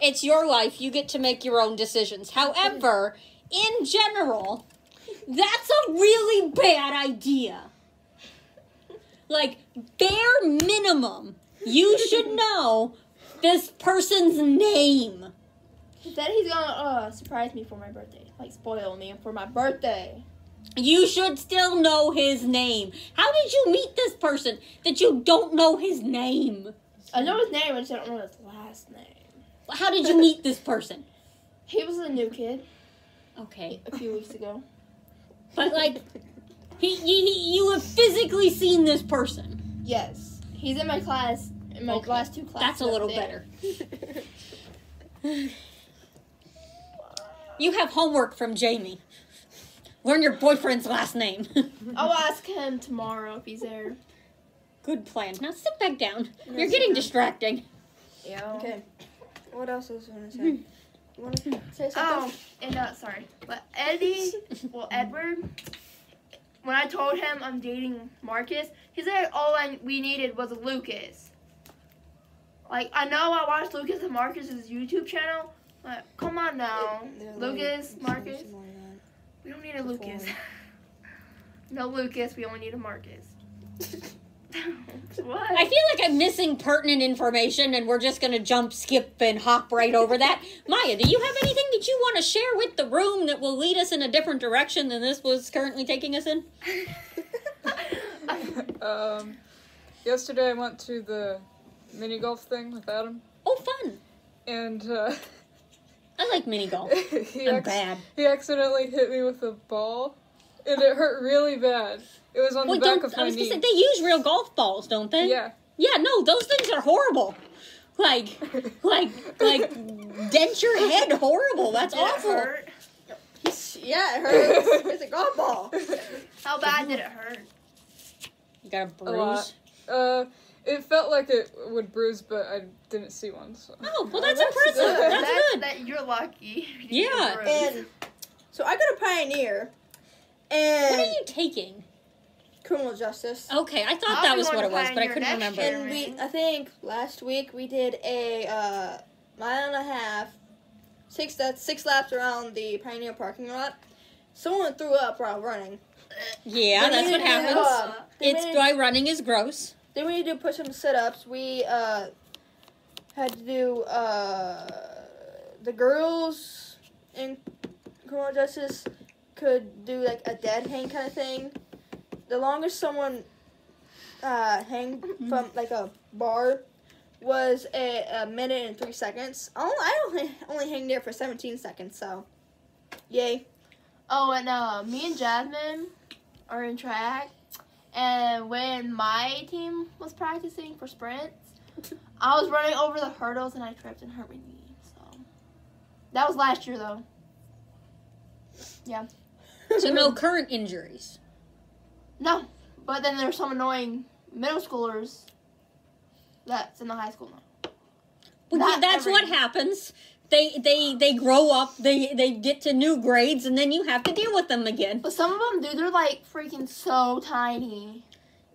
It's your life. You get to make your own decisions. However, in general, that's a really bad idea. Like bare minimum, you should know this person's name. He said he's gonna uh surprise me for my birthday, like spoil me for my birthday. You should still know his name. How did you meet this person that you don't know his name? I know his name, I just don't know his last name. How did you meet this person? He was a new kid Okay, a few weeks ago. but like, he, he, he you have physically seen this person. Yes, he's in my class. In my Okay. last two classes. That's a little there. better. You have homework from Jami. Learn your boyfriend's last name. I'll ask him tomorrow if he's there. Good plan. Now sit back down. No, You're getting down. distracting. Yeah. Okay. What else was I going to say? Hmm. You want to say Oh, and uh, sorry, but Eddie, well Edward, when I told him I'm dating Marcus, he said all I, we needed was Lucas. Like I know I watched Lucas and Marcus's YouTube channel, but come on now, like- Lucas, Marcus, like that. we don't need a Lucas. No Lucas, we only need a Marcus. what? I feel like I'm missing pertinent information and we're just gonna jump, skip, and hop right over that. Maya, do you have anything that you want to share with the room that will lead us in a different direction than this was currently taking us in? um, yesterday I went to the mini golf thing with Adam, Oh, fun. and uh, I like mini golf. he, I'm ac- bad. he accidentally hit me with a ball, and it hurt really bad. It was on Wait, the back don't, of I my was knee. say, they use real golf balls, don't they? yeah. Yeah, no, those things are horrible. Like, like, like, dent your head horrible. That's Did it awful. hurt? Yeah, it hurts. it's a golf ball. How bad did it hurt? You got a A bruise. Uh, it felt like it would bruise, but I didn't see one. So. Oh, well, Oh, that's, that's impressive. good. That's, That's- good. That you're lucky. Yeah, And so I got a Pioneer, What are you taking? criminal justice. Okay, I thought I'll that was what it was, but I couldn't remember. And we, I think last week we did a uh, mile and a half, six that's six laps around the Pioneer parking lot. Someone threw up while running. Yeah, Then that's what happens. uh, It's why running is gross. Then we do push ups, sit ups. We uh, had to do uh, the girls in criminal justice could do like a dead hang kind of thing. The longest someone uh, hang from like a bar was a, a minute and three seconds. I only, I only only hang there for 17 seconds, so yay. Oh, and uh, me and Jasmine are in track, and when my team was practicing for sprints, I was running over the hurdles and I tripped and hurt my knee. So that was last year though. So no current injuries. No, but then there's some annoying middle schoolers that's in the high school now. Well, Not that's every- what happens. They they they grow up. They they get to new grades, and then you have to deal with them again. But some of them, dude, they're like freaking so tiny.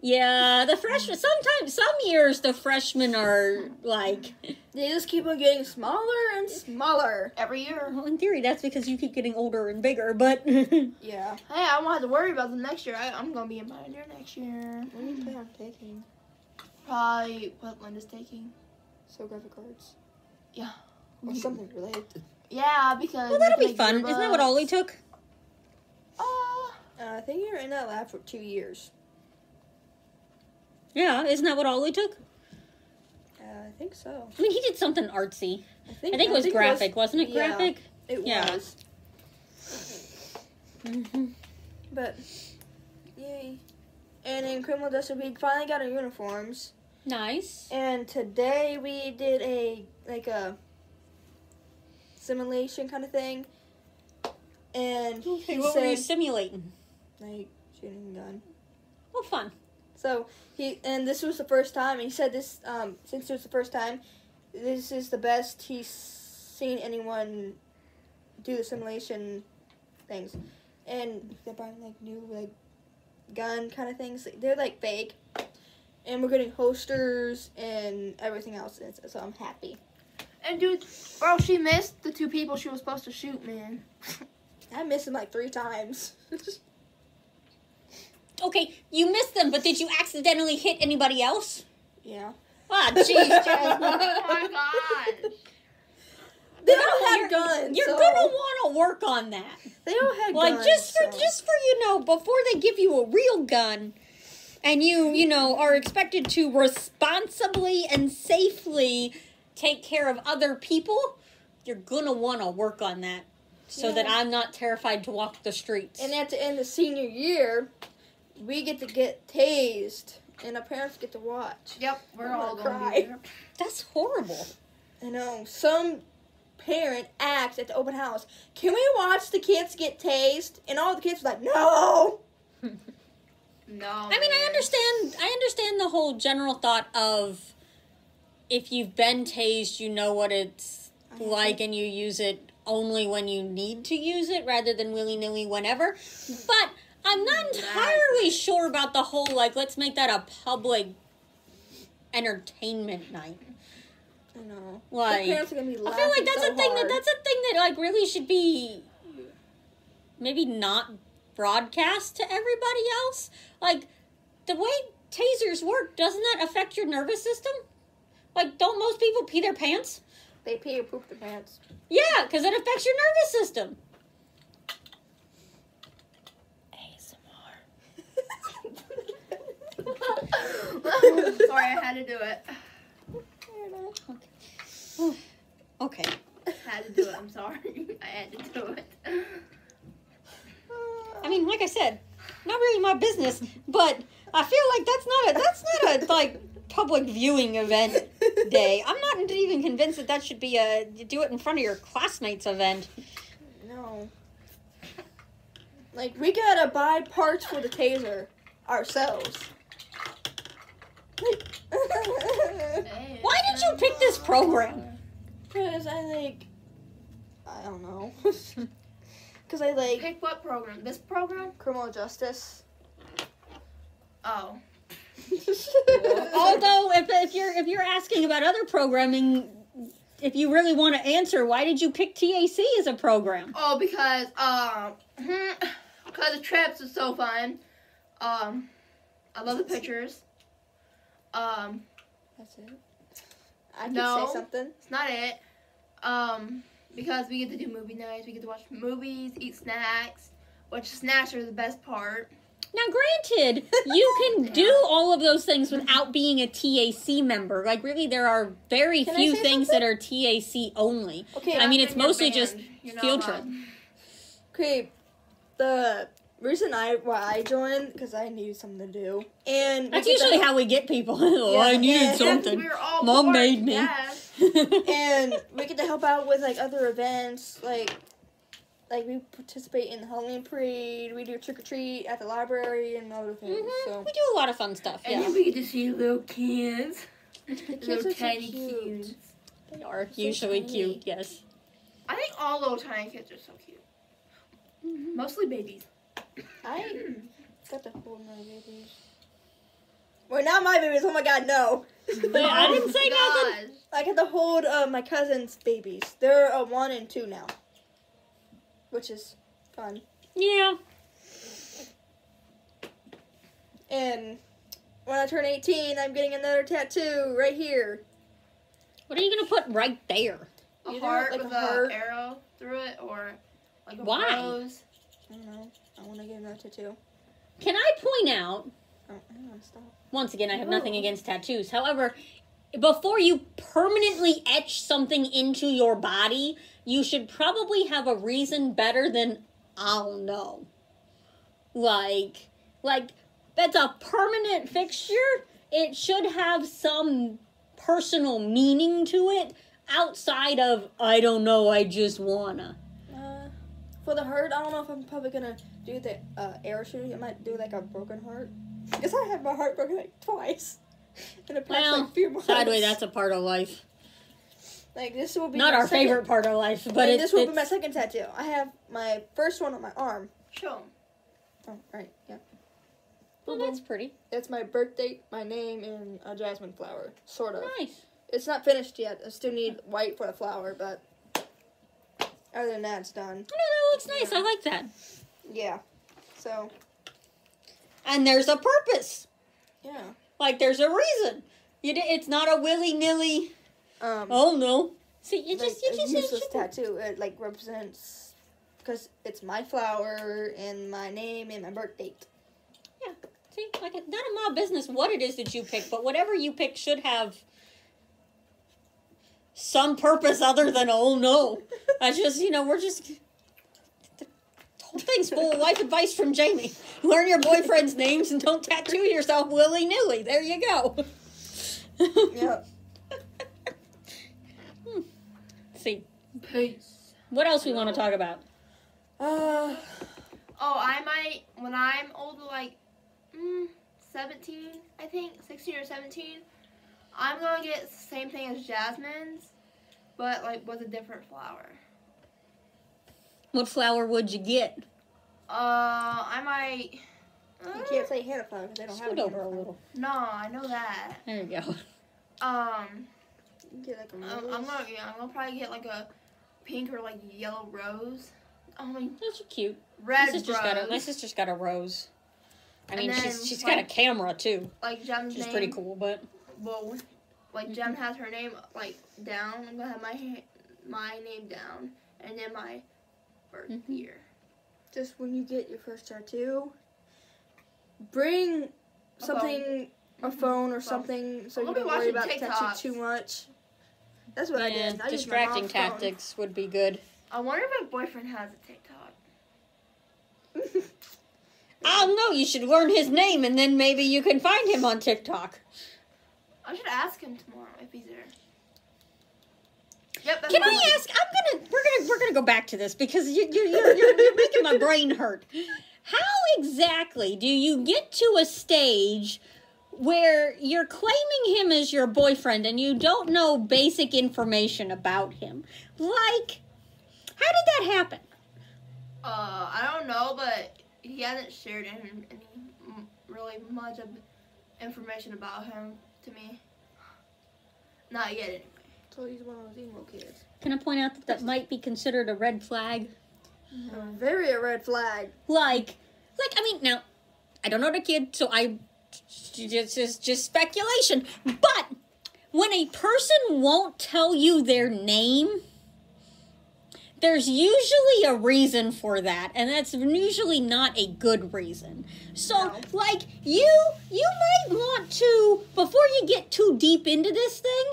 Yeah, the freshmen. Sometimes some years the freshmen are like. They just keep on getting smaller and smaller. Every year. Well, in theory, that's because you keep getting older and bigger. But Yeah. Hey, I won't have to worry about them next year. I, I'm gonna be a minor next year. What do you plan on taking? Probably what Linda's taking. So graphic arts. Yeah. Or something related. Yeah, because well, that'll be fun. Isn't that what yearbooks. Ollie took? Uh, Uh, I think you're in that lab for two years. Yeah, isn't that what Ollie took? Uh, I think so. I mean, he did something artsy. I think, I think it was graphic, wasn't it? yeah. Graphic. It Yeah. was. hmm But, yay. And in criminal justice, we finally got our uniforms. Nice. And today we did a, like a simulation kind of thing. And Okay, he what said, were you simulating? like, shooting a gun. Oh, fun. So he and this was the first time. He said this um, since it was the first time, this is the best he's seen anyone do the simulation things. And they're buying like new like gun kind of things. They're like fake. And we're getting holsters and everything else. And so I'm happy. and dude, bro, she missed the two people she was supposed to shoot, man. I missed him like three times. Okay, you missed them, but did you accidentally hit anybody else? yeah. Ah, jeez, Jasmine. oh my god. They No, had you're- guns. You're so- gonna want to work on that. They all had Like guns. just for so- just for you know, before they give you a real gun, and you you know are expected to responsibly and safely take care of other people, you're gonna want to work on that, so that I'm not terrified to walk the streets. And at the end of senior year, we get to get tased, and our parents get to watch. Yep, we're I'm all gonna gonna cry. there. That's horrible. I know some parent asked at the open house, "Can we watch the kids get tased?" And all the kids were like, "No." No. I mean, I understand. I understand the whole general thought of if you've been tased, you know what it's like, and you use it only when you need to use it, rather than willy nilly whenever. Hmm. But I'm not entirely sure about the whole like let's make that a public entertainment night. I know. Like, the parents are gonna be I feel like that's so a thing that that's a thing that like really should be maybe not broadcast to everybody else. Like the way tasers work, doesn't that affect your nervous system? Like, don't most people pee their pants? they pee or poop their pants. Yeah, because it affects your nervous system. Sorry, I had to do it. Okay. Had to do it. I'm sorry. I had to do it. I mean, like I said, not really my business, but I feel like that's not a that's not a like public viewing event day. I'm not even convinced that that should be a do it in front of your classmates event. no. Like we gotta buy parts for the taser ourselves. Why did you pick this program? Because I like, I don't know. Because I like Pick what program? This program? criminal justice. Oh. Although, if, if you're if you're asking about other programming, if you really want to answer, why did you pick TAC as a program? Oh, because um, because the trips are so fun. Um, I love the pictures. Um, That's it. I can No. say something. it's not it. Um, because we get to do movie nights, we get to watch movies, eat snacks, which snacks are the best part. Now, granted, you can do all of those things without being a TAC member. Like, really, there are very Can few things something? that are TAC only. Okay, I mean, it's you're mostly just you're field trip. Okay, the reason I why I joined because I needed something to do, and That's get to- usually how we get people. Yeah. I needed something. we were all Mom bored. made me. Yes. and we get to help out with like other events, like like we participate in the Halloween parade. We do trick or treat at the library and other things. Mhm. So We do a lot of fun stuff. And Yeah, we get to see little kids. the kids little are so tiny cute. kids. they are So usually tiny. cute. Yes. I think all little tiny kids are so cute. Mostly babies. I got to hold my babies. Well, not my babies. Oh my god, no! But I didn't say nothing. I get to hold uh, my cousin's babies. They're uh, one and two now, which is fun. Yeah. And when I turn 18, I'm getting another tattoo right here. What are you gonna put right there? A Either heart like a with heart. arrow through it, or like a Why? rose. I don't know. I want to get another tattoo. Can I point out Oh, hang on, stop. Once again, I have nothing against tattoos. However, before you permanently etch something into your body, you should probably have a reason better than I don't know. Like, like that's a permanent fixture. It should have some personal meaning to it outside of I don't know. I just wanna. For the heart, I don't know if I'm probably gonna do the uh, arrow shooting. I might do like a broken heart. Because I had my heart broken like twice in the past Well, like few months. Sideways, that's a part of life. like this will be Not our second- favorite part of life, but like, it's, this will be my second tattoo. I have my first one on my arm. Show 'em. Oh, right, yeah. well, that's pretty That's my birth date, my name, and a jasmine flower. Sort of. nice. It's not finished yet. I still need white for the flower, but other than that, it's done. No, that looks nice. I like that. Yeah. So, And there's a purpose. yeah. Like there's a reason. You it's not a willy nilly. Um, Oh no. See, you like, just you a just useless you tattoo. It like represents because it's my flower and my name and my birth date. Yeah. See like none of my business what it is that you pick, but whatever you pick should have some purpose other than oh no. I just you know we're just the whole thing's full of life advice from Jami. Learn your boyfriend's names and don't tattoo yourself willy nilly. There you go. Yep. Hmm. See, Peace. what else we want to talk about? Uh, Oh, I might when I'm older, like mm, 17, I think 16 or 17. I'm gonna get the same thing as Jasmine's, but like with a different flower. What flower would you get? Uh, I might. you can't say Hanna flower because they don't have Scoot a over a little. No, I know that. There you go. Um, get like a I'm, rose. I'm gonna yeah, I'm gonna probably get like a pink or like yellow rose. Oh my Those are cute. red my sister's rose. got a my sister's got a rose. I And mean, she's then, she's got a camera too, like Gem's which is name. pretty cool. But Well, like Mm-hmm. Has her name like down. I'm gonna have my my name down, and then my birth Mhm. year. Just when you get your first tattoo, bring A something, a Mhm. phone or Phone. something, so I'm you don't worry about the tattoo too much. That's what I did. I used my distracting mom's phone. tactics would be good. I wonder if my boyfriend has a TikTok. I don't know. You should learn his name, and then maybe you can find him on TikTok. I should ask him tomorrow if he's there. Yep. That's Can I name. ask? I'm gonna we're gonna we're gonna go back to this because you you you're, you're, you're making my brain hurt. How exactly do you get to a stage where you're claiming him as your boyfriend and you don't know basic information about him? Like, how did that happen? Uh, I don't know, but he hasn't shared any, any really much of information about him to me. Not yet, anyway. So he's one of those emo kids. Can I point out that that might be considered a red flag? Uh, very a red flag. Like, like I mean now, I don't know the kid, so I just just just speculation. But when a person won't tell you their name, there's usually a reason for that, and that's usually not a good reason. So, No. like you, you might want to before you get too deep into this thing,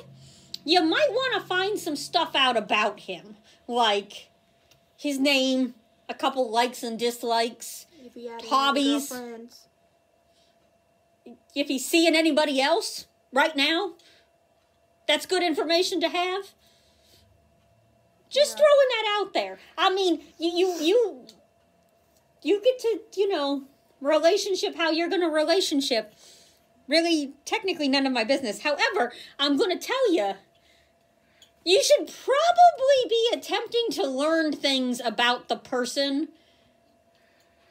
you might want to find some stuff out about him, like his name, a couple likes and dislikes, If he had Hobbies. if he's seeing anybody else right now. That's good information to have. Just Yeah. throwing that out there. I mean, you you you you get to, you know, relationship how you're going to relationship. Really technically none of my business. However, I'm going to tell you you should probably be attempting to learn things about the person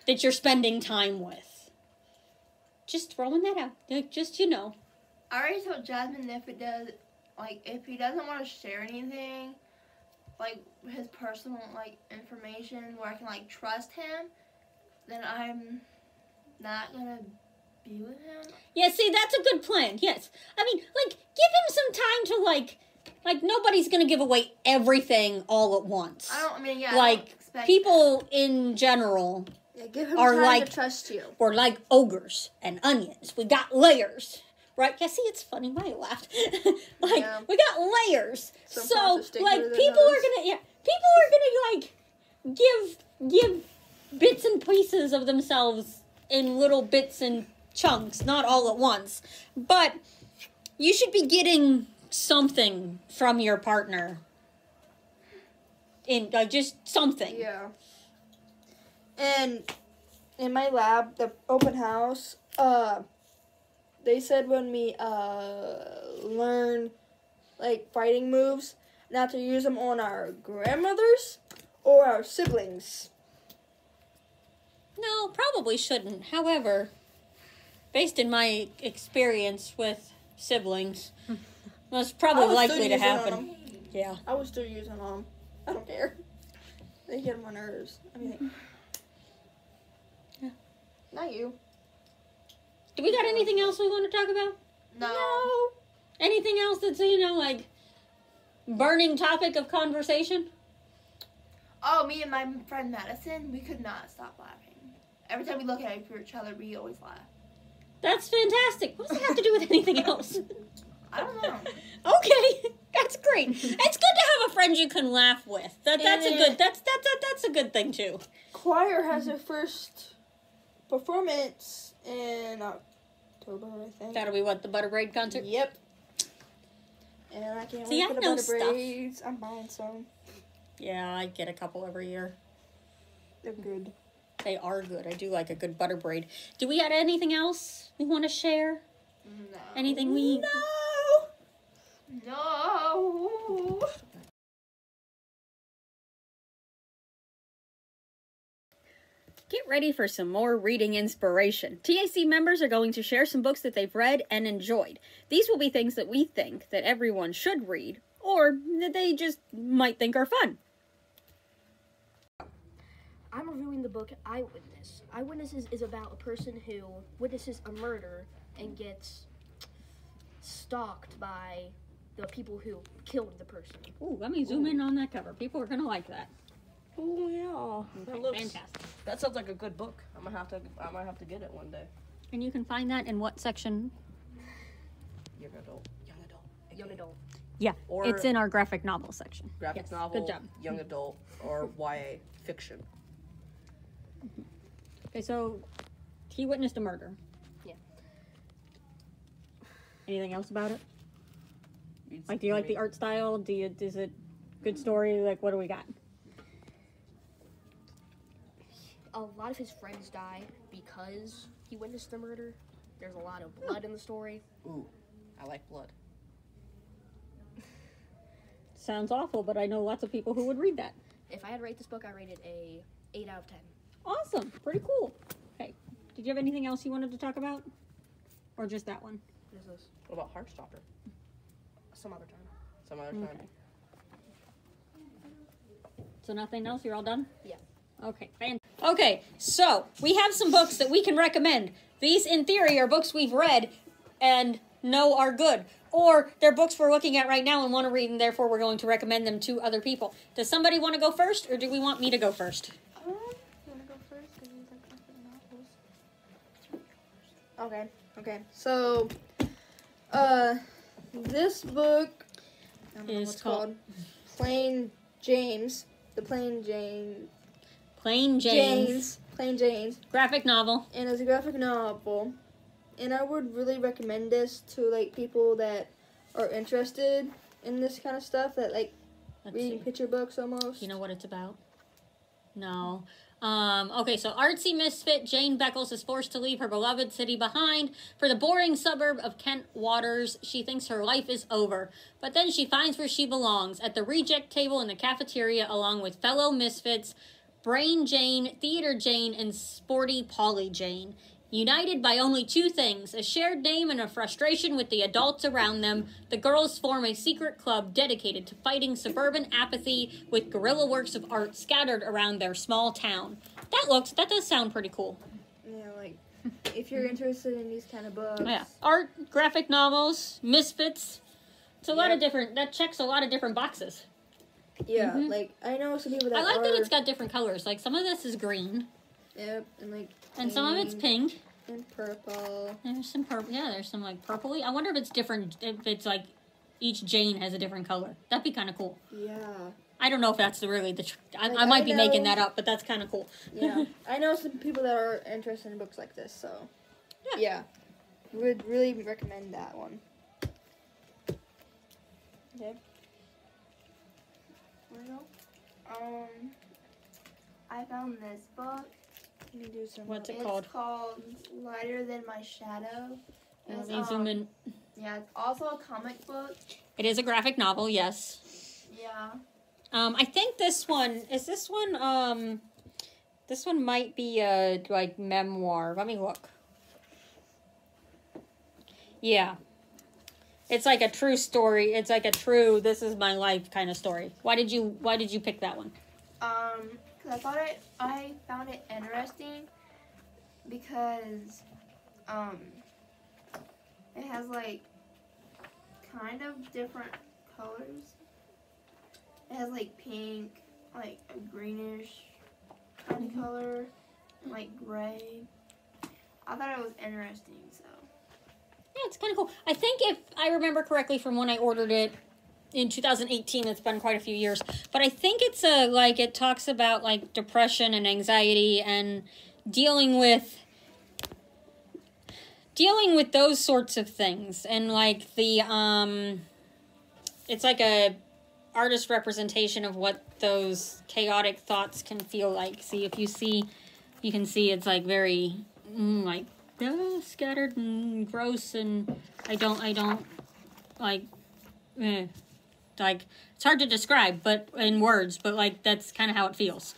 that you're spending time with. Just throwing that out. Just, you know. I already told Jasmine if it does, like, if he doesn't want to share anything, like his personal like information where I can like trust him, then I'm not gonna be with him. Yeah, see, that's a good plan. Yes. I mean, like, give him some time to, like, like, nobody's gonna give away everything all at once. I don't. I mean, yeah. I Like, don't expect People in general Yeah, give him Or time like- to trust you. were like ogres and onions. We got layers. Right? Yeah, see, it's funny why you laughed. like, Yeah. we got layers. Some so, parts are stickier like, people are gonna, yeah, people are gonna, like, give, give bits and pieces of themselves in little bits and chunks, not all at once. But you should be getting something from your partner. In, like, just something. Yeah. And in my lab, the open house, uh, they said when we uh learn like fighting moves, not to use them on our grandmothers or our siblings. No, probably shouldn't. However, based in my experience with siblings, that's probably likely to happen. Yeah. I was still using them. I don't care. They get on my nerves. I mean, Yeah. not you. Do we got anything else we want to talk about? no. Anything else that's, you know, like burning topic of conversation? Oh, me and my friend Madison, we could not stop laughing. Every time we look at each other, we always laugh. That's fantastic. What does it have to do with anything else? I don't know. Okay, that's great. It's good to have a friend you can laugh with. That that's a good that's that's that, that's a good thing too. Choir has their first performance in October, I think. That'll be what the butter braid concert. Yep. And I can't See, wait I for the know butter stuff. braids. I'm buying some. Yeah, I get a couple every year. They're good. They are good. I do like a good butter braid. Do we have anything else we want to share? No. Anything we No. No. Get ready for some more reading inspiration. TAC members are going to share some books that they've read and enjoyed. These will be things that we think that everyone should read or that they just might think are fun. I'm reviewing the book Eyewitness. Eyewitnesses is about a person who witnesses a murder and gets stalked by the people who killed the person. Ooh, let me zoom in on that cover. People are going to like that. Oh yeah, that looks. fantastic. That sounds like a good book. I'm gonna have to. I might have to get it one day. And you can find that in what section? Young adult. Young adult. Young adult. Yeah, Or it's in our graphic novel section. graphic Yes, novel. Good job. Young mm-hmm. adult or YA fiction. Mm-hmm. Okay, so he witnessed a murder. Yeah. Anything else about it? It's- Like, do you I like the art style? Do you? Is it good story? Like, what do we got? A lot of his friends die because he witnessed the murder. There's a lot of blood in the story. Ooh, I like blood. Sounds awful, but I know lots of people who would read that. If I had to rate this book, I rate it a 8 out of 10. Awesome, pretty cool. Okay, did you have anything else you wanted to talk about, or just that one? What is this? What about Heartstopper? Some other time. Some other time. Okay. So nothing else. You're all done. Yeah. Okay, fan- okay. So we have some books that we can recommend. These, in theory, are books we've read and know are good, or they're books we're looking at right now and want to read, and therefore we're going to recommend them to other people. Does somebody want to go first, or do we want me to go first? Um, you wanna go first? 'Cause these are graphic novels. Okay. Okay. So, uh, this book I don't know Is what's called- called Plain Janes. The Plain Jane Plain Jane's. Plain Janes. graphic novel. and it's a graphic novel and i would really recommend this to like people that are interested in this kind of stuff that like Let's reading see. picture books almost You know what it's about? No. Um, okay, so artsy misfit Jane Beckles is forced to leave her beloved city behind for the boring suburb of Kent Waters. She thinks her life is over, but then she finds where she belongs at the reject table in the cafeteria along with fellow misfits Brain Jane, Theater Jane, and Sporty Polly Jane. United by only two things a shared name and a frustration with the adults around them, the girls form a secret club dedicated to fighting suburban apathy with guerrilla works of art scattered around their small town. That looks, that does sound pretty cool. yeah like if you're interested in these kind of books Yeah. Art, graphic novels, misfits. It's a lot of different, that checks a lot of different boxes. Yeah Mhm. like i know some people that I like are, that it's got different colors. Like some of this is green, yep and like and some of it's pink. and purple There's some purple. Yeah, there's some like purpley. I wonder if it's different. If it's like each Jane has a different color. That'd be kind of cool. yeah I don't know if that's the really the. Tr- I, Like, I might I be making that up, but that's kind of cool. yeah i know some people that are interested in books like this so yeah, would really recommend that one okay Wanna? Um, I found this book. Let me do some What's it called? it's called? called Lighter Than My Shadow. Let It's, me zoom um, in. Yeah, it's also a comic book. It is a graphic novel. Yes. Yeah. Um, I think this one is this one. Um, this one might be a like memoir. Let me look. Yeah. It's like a true story. It's like a true this is my life kind of story. Why did you why did you pick that one? Um, cause I thought it, I found it interesting because, um, it has like kind of different colors. It has like pink, like a greenish kind of color, and like gray. I thought it was interesting, so. Yeah, it's kind of cool. I think if I remember correctly from when I ordered it in 2018, it's been quite a few years, but I think it's a like it talks about like depression and anxiety and dealing with dealing with those sorts of things and like the um it's like a artist representation of what those chaotic thoughts can feel like. See if you see you can see it's like very mm, like uh, scattered and gross and I don't I don't like eh, like it's hard to describe but in words but like that's kind of how it feels.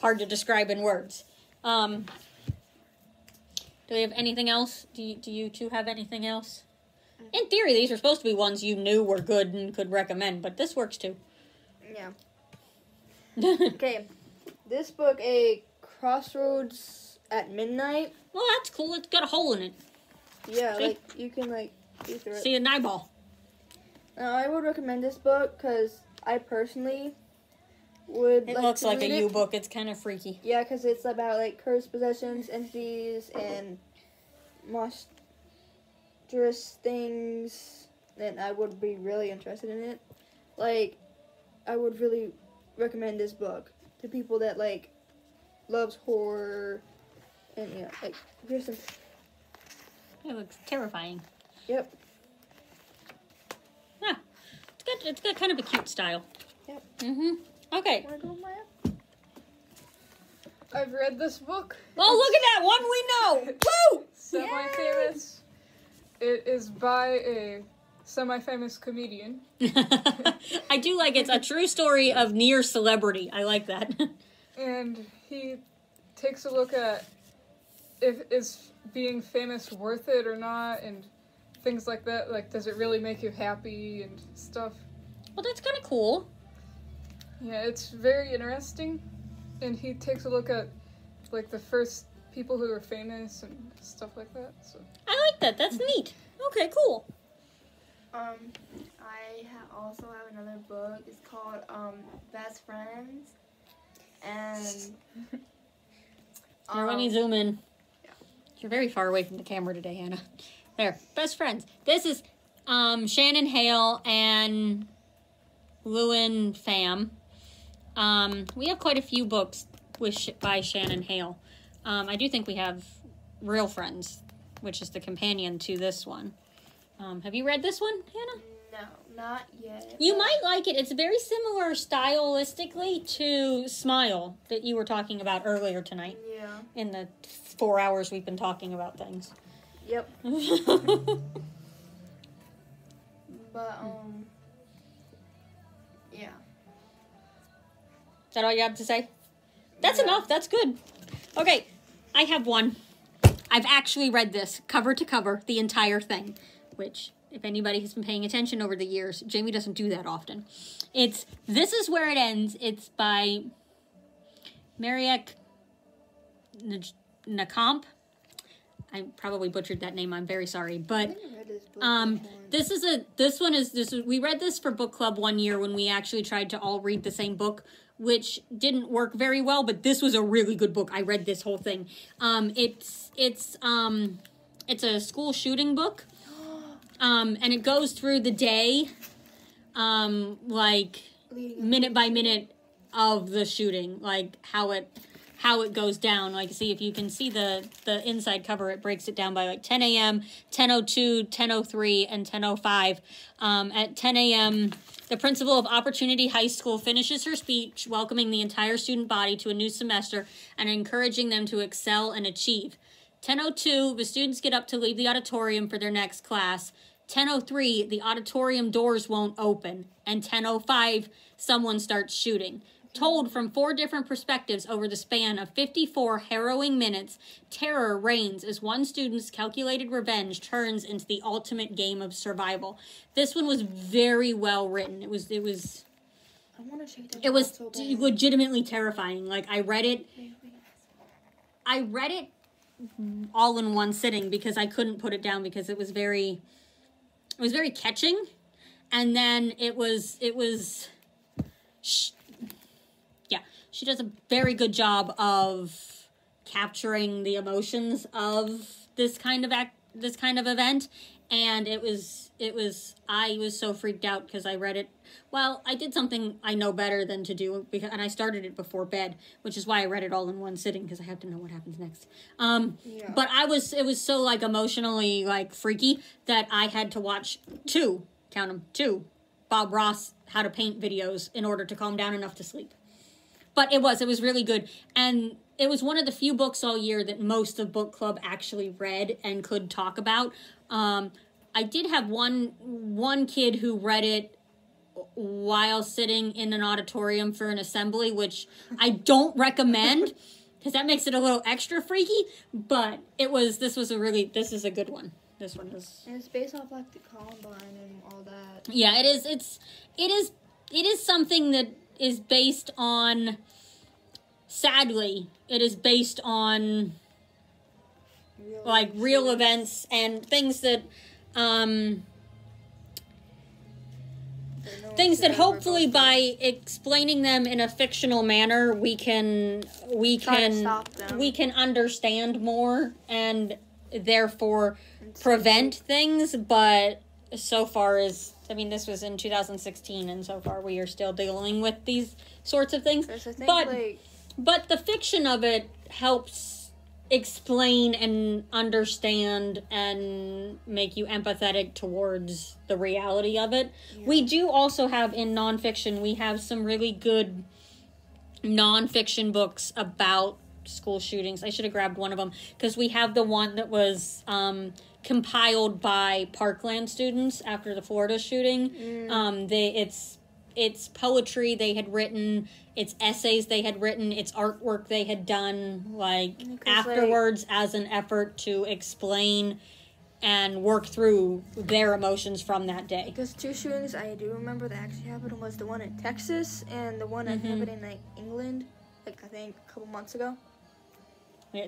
Hard to describe in words. Um do we have anything else? Do you, do you two have anything else? In theory these are supposed to be ones you knew were good and could recommend but this works too. Yeah. Okay. This book a crossroads at midnight well that's cool it's got a hole in it yeah See? like you can like see through it see an eyeball Now, I would recommend this book because I personally would. it like looks like a read it. book it's kind of freaky Yeah, because it's about like cursed possessions, entities, and monstrous things. And I would be really interested in it. Like, I would really recommend this book to people that like loves horror. And yeah, like here's some. it looks terrifying Yep. Yeah, it's got it's got kind of a cute style. Yep. Mhm. Okay. Wanna go, Maya? I've read this book. Oh, look at that one we know. Woo! Semi famous. It is by a semi famous comedian. I do like it's a true story of near celebrity. I like that. and he takes a look at if is being famous worth it or not and things like that like does it really make you happy and stuff well, that's kind of cool. yeah it's very interesting and he takes a look at like the first people who are famous and stuff like that. So I like that. That's neat. Okay, cool. Um, I ha- also have another book. It's called um, Best Friends, and Here, let me um, zoom in. You're very far away from the camera today, Hanna. There, best friends. This is um, Shannon Hale and LeUyen Pham. Um, we have quite a few books with by Shannon Hale. Um, I do think we have Real Friends, which is the companion to this one. Um, have you read this one, Hanna? No, not yet. You might like it. It's very similar stylistically to Smile that you were talking about earlier tonight Yeah. in the four hours we've been talking about things. Yep. But um. Yeah. Is that all you have to say? That's Yeah. enough. That's good. Okay, I have one. I've actually read this cover to cover, the entire thing, which, if anybody has been paying attention over the years, Jami doesn't do that often. It's This Is Where It Ends. It's by Marieke Nijkamp. I probably butchered that name. I'm very sorry, but this um, this is a this one is this we read this for book club one year when we actually tried to all read the same book, which didn't work very well. But this was a really good book. I read this whole thing. Um, it's it's um, it's a school shooting book, um, and it goes through the day, um, like minute by minute of the shooting, like how it how it goes down. Like see if you can see the the inside cover, it breaks it down by like 10 a.m., 10:02, 10:03, and 10:05. Um, at 10 a.m., the principal of Opportunity High School finishes her speech, welcoming the entire student body to a new semester and encouraging them to excel and achieve. 10:02, the students get up to leave the auditorium for their next class. 10:03, the auditorium doors won't open, and 10:05, someone starts shooting. Told from four different perspectives over the span of 54 harrowing minutes, terror reigns as one student's calculated revenge turns into the ultimate game of survival. This one was very well written. It was it was I want to check that it was so legitimately terrifying. Like I read it I read it all in one sitting because I couldn't put it down because it was very it was very catching. And then it was it was sh- yeah she does a very good job of capturing the emotions of this kind of act this kind of event and it was it was i was so freaked out because i read it. Well i did something i know better than to do because and i started it before bed which is why i read it all in one sitting because i have to know what happens next. Um Yeah. but i was it was so like emotionally like freaky that i had to watch two count them two bob ross how to paint videos in order to calm down enough to sleep. But it was it was really good. And it was one of the few books all year that most of book club actually read and could talk about. Um, i did have one one kid who read it while sitting in an auditorium for an assembly which i don't recommend because that makes it a little extra freaky but it was this was a really this is a good one this one is And it's based off like the Columbine and all that. yeah, it is. It's it is it is something that is based on. Sadly, it is based on Real like life real events and things that, um, things that hopefully by explaining them in a fictional manner, we can we can we can understand more and therefore prevent things, but so far as I mean, this was in 2016, and so far we are still dealing with these sorts of things. Because I think But- like But the fiction of it helps explain and understand and make you empathetic towards the reality of it. We do also have in nonfiction, we have some really good nonfiction books about school shootings. I should have grabbed one of them because we have the one that was um, compiled by Parkland students after the Florida shooting. Um, they it's it's poetry they had written, it's essays they had written, it's artwork they had done like afterwards as an effort to explain and work through their emotions from that day. because two shootings I do remember that actually happened was the one in Texas and the one that Mhm. happened in like England. like I think a couple months ago.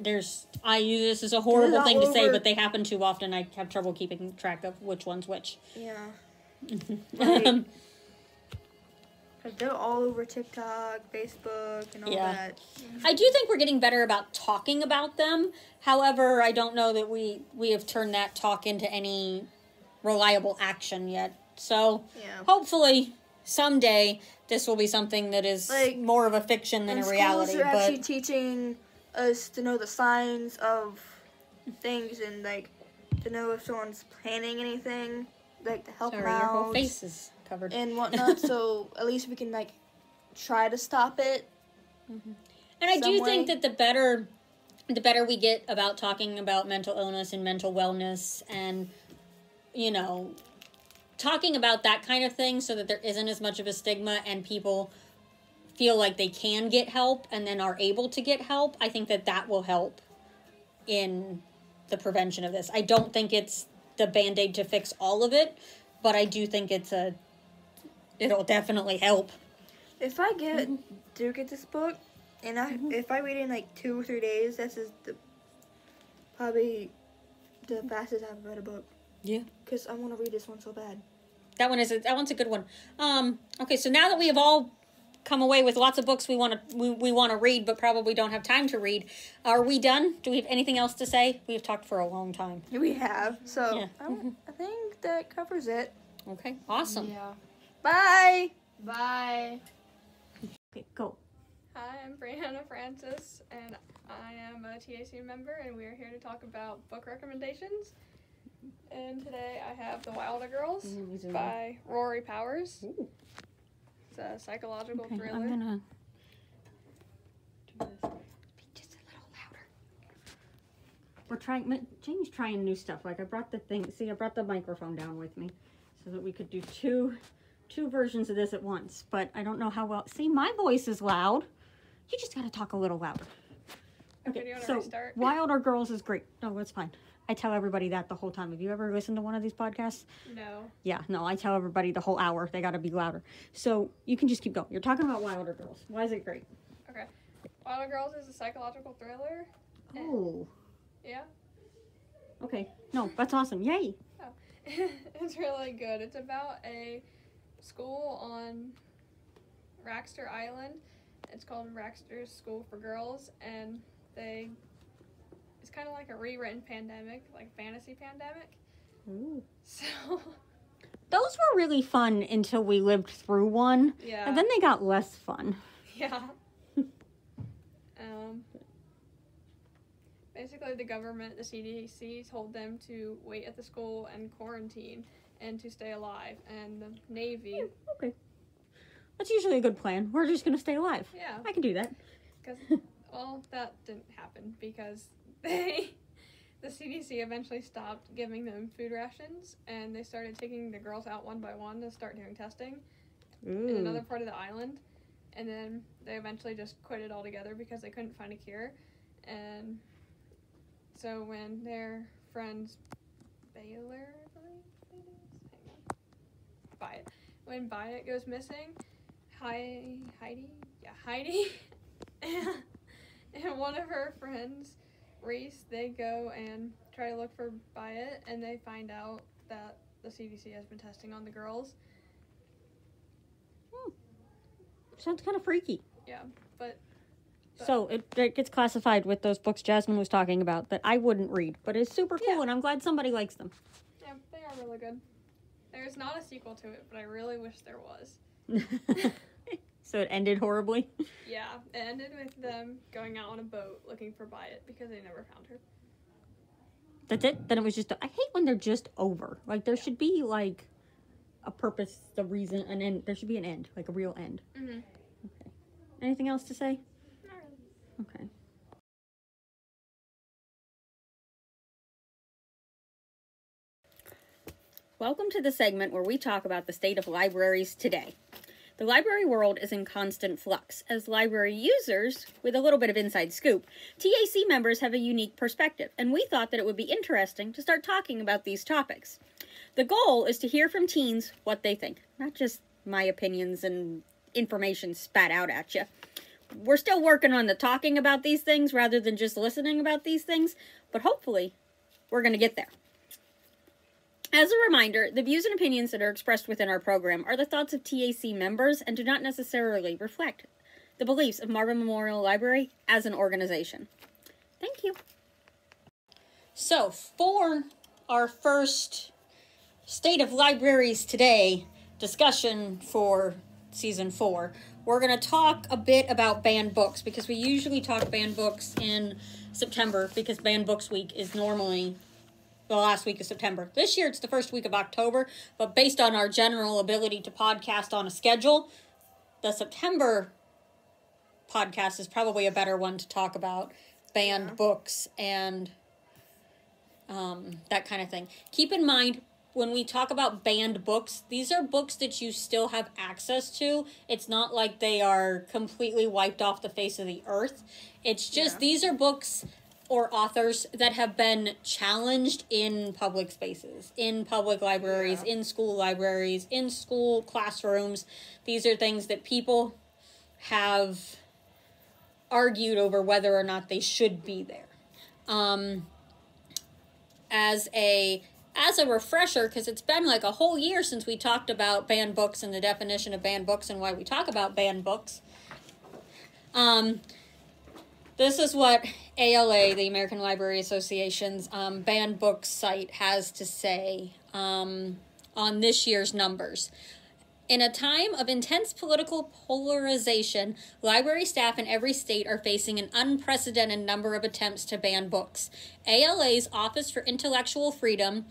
There's, I use this is a horrible thing to say, over- but they happen too often. I have trouble keeping track of which one's which. Yeah. Like- Um, 'Cause they're all over TikTok, Facebook, and all Yeah. that. I do think we're getting better about talking about them. However, I don't know that we we have turned that talk into any reliable action yet. So Yeah. hopefully someday this will be something that is Like, more of a fiction than a reality. schools are actually teaching us to know the signs of things and like to know if someone's planning anything, like to help sorry, them your whole out face is covered. and whatnot. so at least we can like try to stop it. Mm-hmm. And I do way. think that the better the better we get about talking about mental illness and mental wellness and you know talking about that kind of thing so that there isn't as much of a stigma and people feel like they can get help and then are able to get help, I think that that will help in the prevention of this. I don't think it's the band-aid to fix all of it, but I do think it's a it'll definitely help. If I get do get this book, and I if I read it in like two or three days, this is the probably the fastest I've read a book. Yeah. Cause I want to read this one so bad. That one is a, that one's a good one. Um, okay, so now that we have all come away with lots of books we want to we, we want to read, but probably don't have time to read, are we done? Do we have anything else to say? We've talked for a long time. We have so Yeah. I, don't- I think that covers it. Okay, awesome. Yeah. Bye. Bye. Okay, go. Hi, I'm Brianna Francis, and I am a TAC member, and we are here to talk about book recommendations. And today I have The Wilder Girls mm, by Rory Powers. Ooh. It's a psychological Okay, thriller. I'm gonna do this. be just a little louder. We're trying. Ma- Jane's trying new stuff. Like I brought the thing. See, I brought the microphone down with me, so that we could do two, two versions of this at once. But I don't know how well. See, my voice is loud. You just gotta talk a little louder. Okay, do you wanna so restart? Wilder Girls is great. No, it's fine. I tell everybody that the whole time. Have you ever listened to one of these podcasts? No. Yeah, no, I tell everybody the whole hour they gotta be louder. So you can just keep going. You're talking about Wilder Girls. Why is it great? Okay. Wilder Girls is a psychological thriller. Oh, Yeah. okay. No, that's awesome. Yay. Oh. it's really good. It's about a school on Raxter Island. It's called Raxter's School for Girls, and they it's kind of like a rewritten pandemic, like fantasy pandemic. Ooh. So Those were really fun until we lived through one, yeah, and then they got less fun. yeah. um, basically, the government, the CDC, told them to wait at the school and quarantine and to stay alive, and the Navy, Okay. That's usually a good plan. We're just gonna stay alive. yeah. I can do that. Because, well, that didn't happen because they, the CDC eventually stopped giving them food rations and they started taking the girls out one by one to start doing testing in another part of the island. And then they eventually just quit it altogether because they couldn't find a cure. And so when their friends, Baylor, I believe it hang on, Byatt, when goes missing, Hi, Heidi, yeah, Heidi, and one of her friends, Reese, they go and try to look for Byatt, and they find out that the CDC has been testing on the girls. Hmm. Sounds kind of freaky. Yeah, but So it, it gets classified with those books Jasmine was talking about that I wouldn't read, but it's super cool, Yeah. and I'm glad somebody likes them. Are really good. There's not a sequel to it, but I really wish there was. so it ended horribly. Yeah, it ended with them going out on a boat looking for Byatt because they never found her. That's it. Then it was just. I hate when they're just over. Like there should be like a purpose, the reason, an end. There should be an end, like a real end. Mm-hmm. Anything else to say? Okay. Welcome to the segment where we talk about the state of libraries today. The library world is in constant flux. As library users, with a little bit of inside scoop, TAC members have a unique perspective, and we thought that it would be interesting to start talking about these topics. The goal is to hear from teens what they think, not just my opinions and information spat out at you. we're still working on the talking about these things rather than just listening about these things, but hopefully we're going to get there. As a reminder, the views and opinions that are expressed within our program are the thoughts of TAC members and do not necessarily reflect the beliefs of Marvin Memorial Library as an organization. Thank you. So, for our first State of Libraries Today discussion for season four, we're going to talk a bit about banned books because we usually talk banned books in September because banned books week is normally the last week of September. This year it's the first week of October, but based on our general ability to podcast on a schedule, the September podcast is probably a better one to talk about banned Yeah. books and um, that kind of thing. Keep in mind when we talk about banned books, these are books that you still have access to. It's not like they are completely wiped off the face of the earth. It's just Yeah. these are books or authors that have been challenged in public spaces, in public libraries, Yeah. in school libraries, in school classrooms. These are things that people have argued over whether or not they should be there. Um, as a as a refresher, because it's been like a whole year since we talked about banned books and the definition of banned books and why we talk about banned books. Um, this is what ALA, the American Library Association's um, banned books site, has to say um, on this year's numbers. In a time of intense political polarization, library staff in every state are facing an unprecedented number of attempts to ban books. ALA's Office for Intellectual Freedom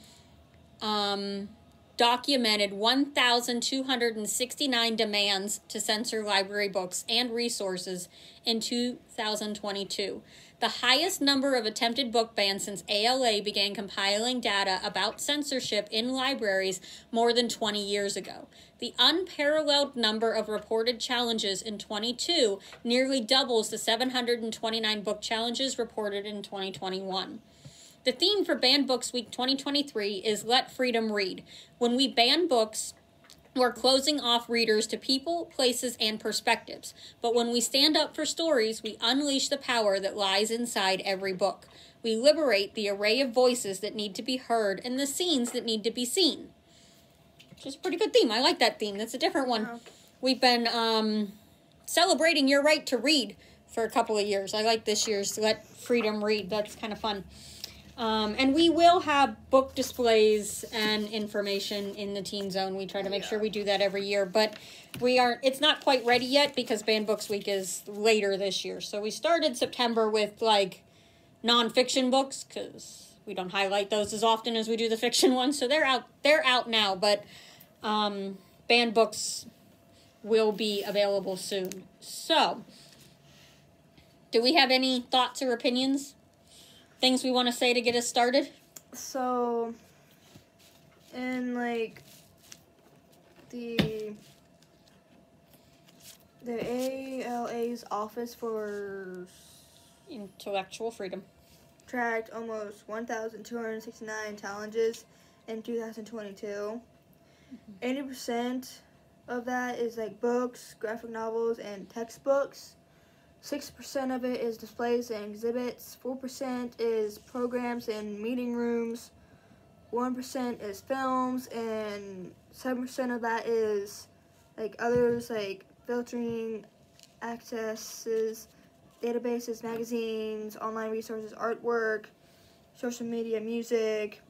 um, documented 1,269 demands to censor library books and resources in 2022, the highest number of attempted book bans since ALA began compiling data about censorship in libraries more than 20 years ago. The unparalleled number of reported challenges in 22 nearly doubles the 729 book challenges reported in 2021. The theme for Banned Books Week 2023 is Let Freedom Read. When we ban books, we're closing off readers to people, places, and perspectives. But when we stand up for stories, we unleash the power that lies inside every book. We liberate the array of voices that need to be heard and the scenes that need to be seen. Which is a pretty good theme. I like that theme. That's a different one. Yeah. We've been um, celebrating your right to read for a couple of years. I like this year's Let Freedom Read. That's kind of fun. Um, and we will have book displays and information in the teen zone. We try to make sure we do that every year, but we aren't. It's not quite ready yet because Banned Books Week is later this year. So we started September with like nonfiction books because we don't highlight those as often as we do the fiction ones. So they're out. They're out now, but um, banned books will be available soon. So, do we have any thoughts or opinions? Things we want to say to get us started? So, in like the the ALA's office for Intellectual freedom. tracked almost 1,269 challenges in 2022. 80% mm-hmm. of that is like books, graphic novels, and textbooks. 6% of it is displays and exhibits. 4% is programs and meeting rooms. 1% is films, and 7% of that is like others like filtering accesses, databases, magazines, online resources, artwork, social media, music.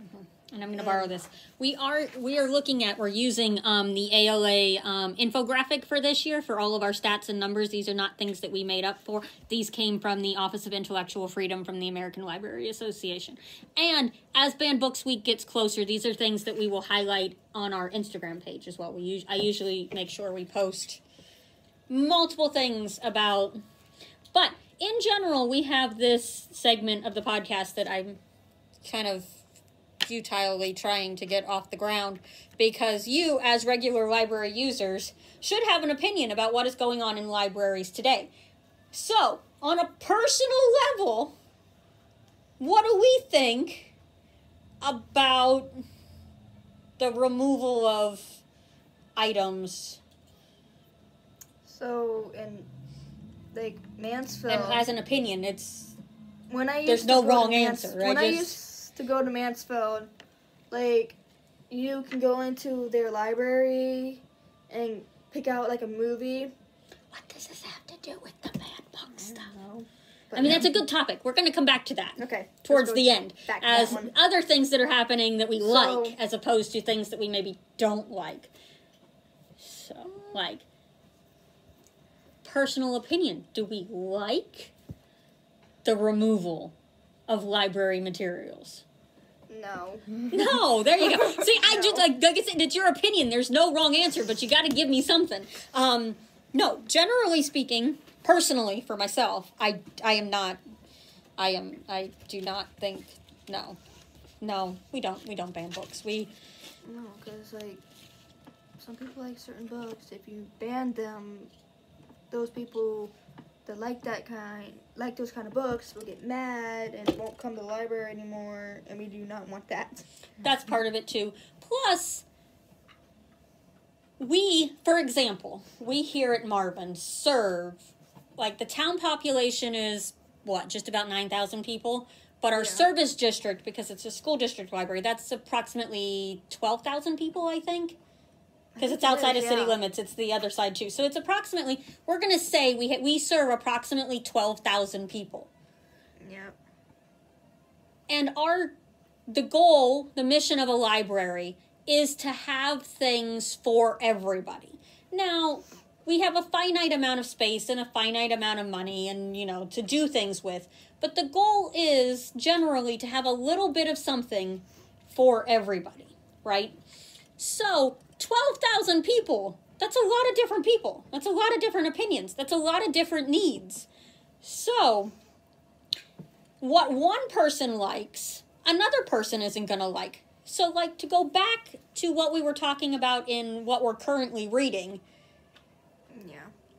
Mm-hmm. And I'm going to borrow this. We are we are looking at we're using um, the ALA um, infographic for this year for all of our stats and numbers. These are not things that we made up for. These came from the Office of Intellectual Freedom from the American Library Association. And as Banned Books Week gets closer, these are things that we will highlight on our Instagram page as well. We us- I usually make sure we post multiple things about but in general, we have this segment of the podcast that I'm kind of futilely trying to get off the ground because you, as regular library users, should have an opinion about what is going on in libraries today. So, on a personal level, what do we think about the removal of items? So, in like Mansfield. And as an opinion, it's when I there's no wrong Mans- answer, I When I just- used to go to Mansfield, like you can go into their library and pick out like a movie. what does this have to do with the man book stuff? But I mean, yeah. that's a good topic. We're going to come back to that okay. towards the end to as other things that are happening that we So- like as opposed to things that we maybe don't like. So, like personal opinion, do we like the removal of library materials? No. No, there you go. See, I just like, like I said, it's your opinion. There's no wrong answer, but you got to give me something. Um, no, generally speaking, personally for myself, I I am not. I am. I do not think. No, no, we don't. We don't ban books. We No, because like some people like certain books. If you ban them, those people that like that kind, like those kind of books, will get mad and won't come to the library anymore. And we do not want that. that's part of it too. Plus, we, for example, we here at Marvin serve like the town population is what just about 9,000 people, but our Yeah. service district because it's a school district library, that's approximately 12,000 people, I think. Because it's outside is, of city yeah. limits, it's the other side too. So it's approximately we're going to say we ha- we serve approximately 12,000 people. Yep. And our the goal, the mission of a library is to have things for everybody. Now, we have a finite amount of space and a finite amount of money and, you know, to do things with. But the goal is generally to have a little bit of something for everybody, right? So, 12,000 people, that's a lot of different people. That's a lot of different opinions. That's a lot of different needs. So, what one person likes, another person isn't going to like. So, like, to go back to what we were talking about in what we're currently reading, Yeah.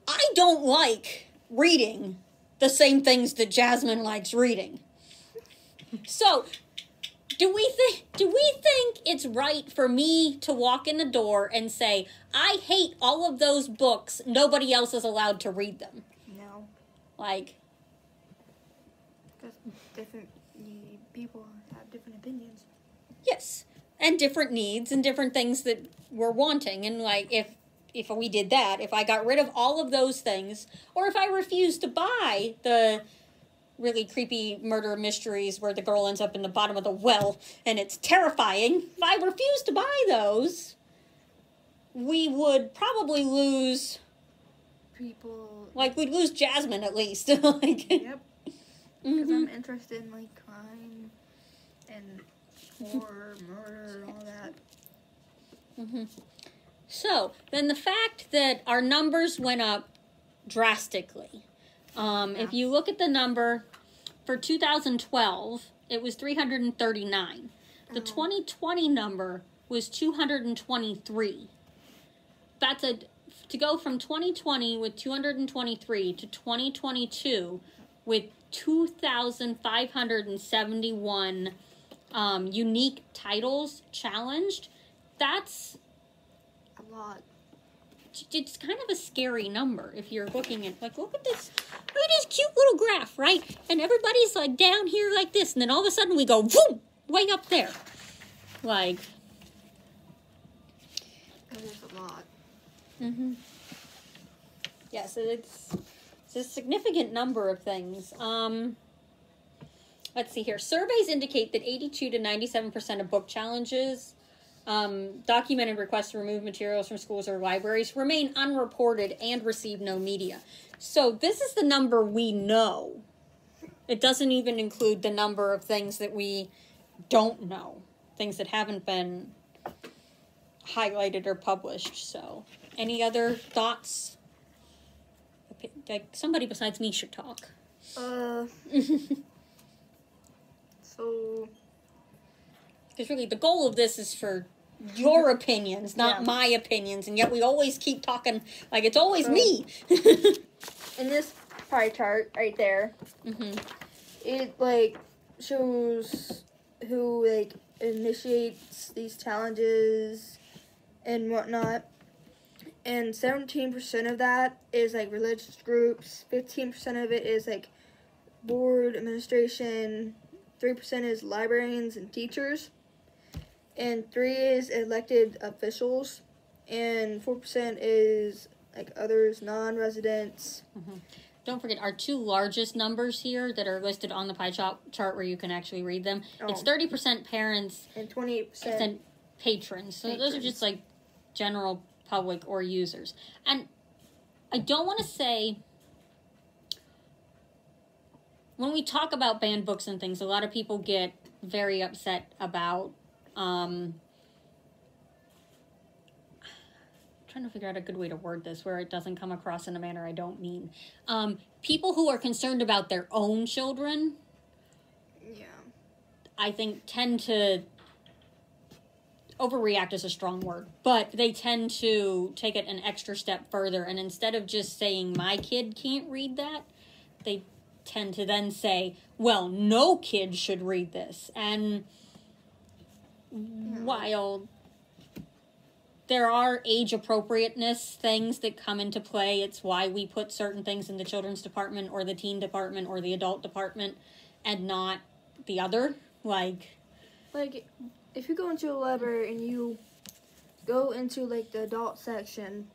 I don't like reading the same things that Jasmine likes reading. So, do we think do we think it's right for me to walk in the door and say, "I hate all of those books. Nobody else is allowed to read them." No. Like, Because different people have different opinions. Yes, and different needs and different things that we're wanting. And like, if if we did that, if I got rid of all of those things, or if I refused to buy the really creepy murder mysteries where the girl ends up in the bottom of the well and it's terrifying, if I refuse to buy those, we would probably lose. People. Like, we'd lose Jasmine at least. like, Yep. Because mhm. I'm interested in like crime and horror, murder, and all that. hmm So then the fact that our numbers went up drastically. Um, If you look at the number for 2012, it was 339. The 2020 number was 223. That's a to go from 2020 with 223 to 2022 with 2,571 um, unique titles challenged. That's A lot. It's kind of a scary number if you're looking at like look at this look at this cute little graph right? And everybody's like down here like this and then all of a sudden we go boom way up there. Like That is a lot. mm-hmm. yeah so it's it's a significant number of things. Um let's see here. Surveys indicate that 82 to 97 percent of book challenges um, documented requests to remove materials from schools or libraries remain unreported and receive no media. So this is the number we know. It doesn't even include the number of things that we don't know, things that haven't been highlighted or published. So, any other thoughts? Like somebody besides me should talk. Uh, so Because really, the goal of this is for your opinions, not Yeah. my opinions, and yet we always keep talking like it's always So- me. in this pie chart right there, hmm it like shows who like initiates these challenges and whatnot. and 17% of that is like religious groups, 15% of it is like board administration, 3% is librarians and teachers, and 3 is elected officials, and 4% is like others, non-residents. Mm-hmm. Don't forget our two largest numbers here that are listed on the pie chart chart where you can actually read them. Oh. It's Oh. thirty percent parents and 28% patrons. So those are just like general public or users. And I don't want to say when we talk about banned books and things, a lot of people get very upset about um trying to figure out a good way to word this where it doesn't come across in a manner I don't mean. Um people who are concerned about their own children yeah. I think tend to overreact is a strong word, but they tend to take it an extra step further and instead of just saying my kid can't read that, they tend to then say, well, no kid should read this. And while there are age appropriateness things that come into play, it's why we put certain things in the children's department or the teen department or the adult department and not the other. Like, Like, if you go into a library and you go into like the adult section,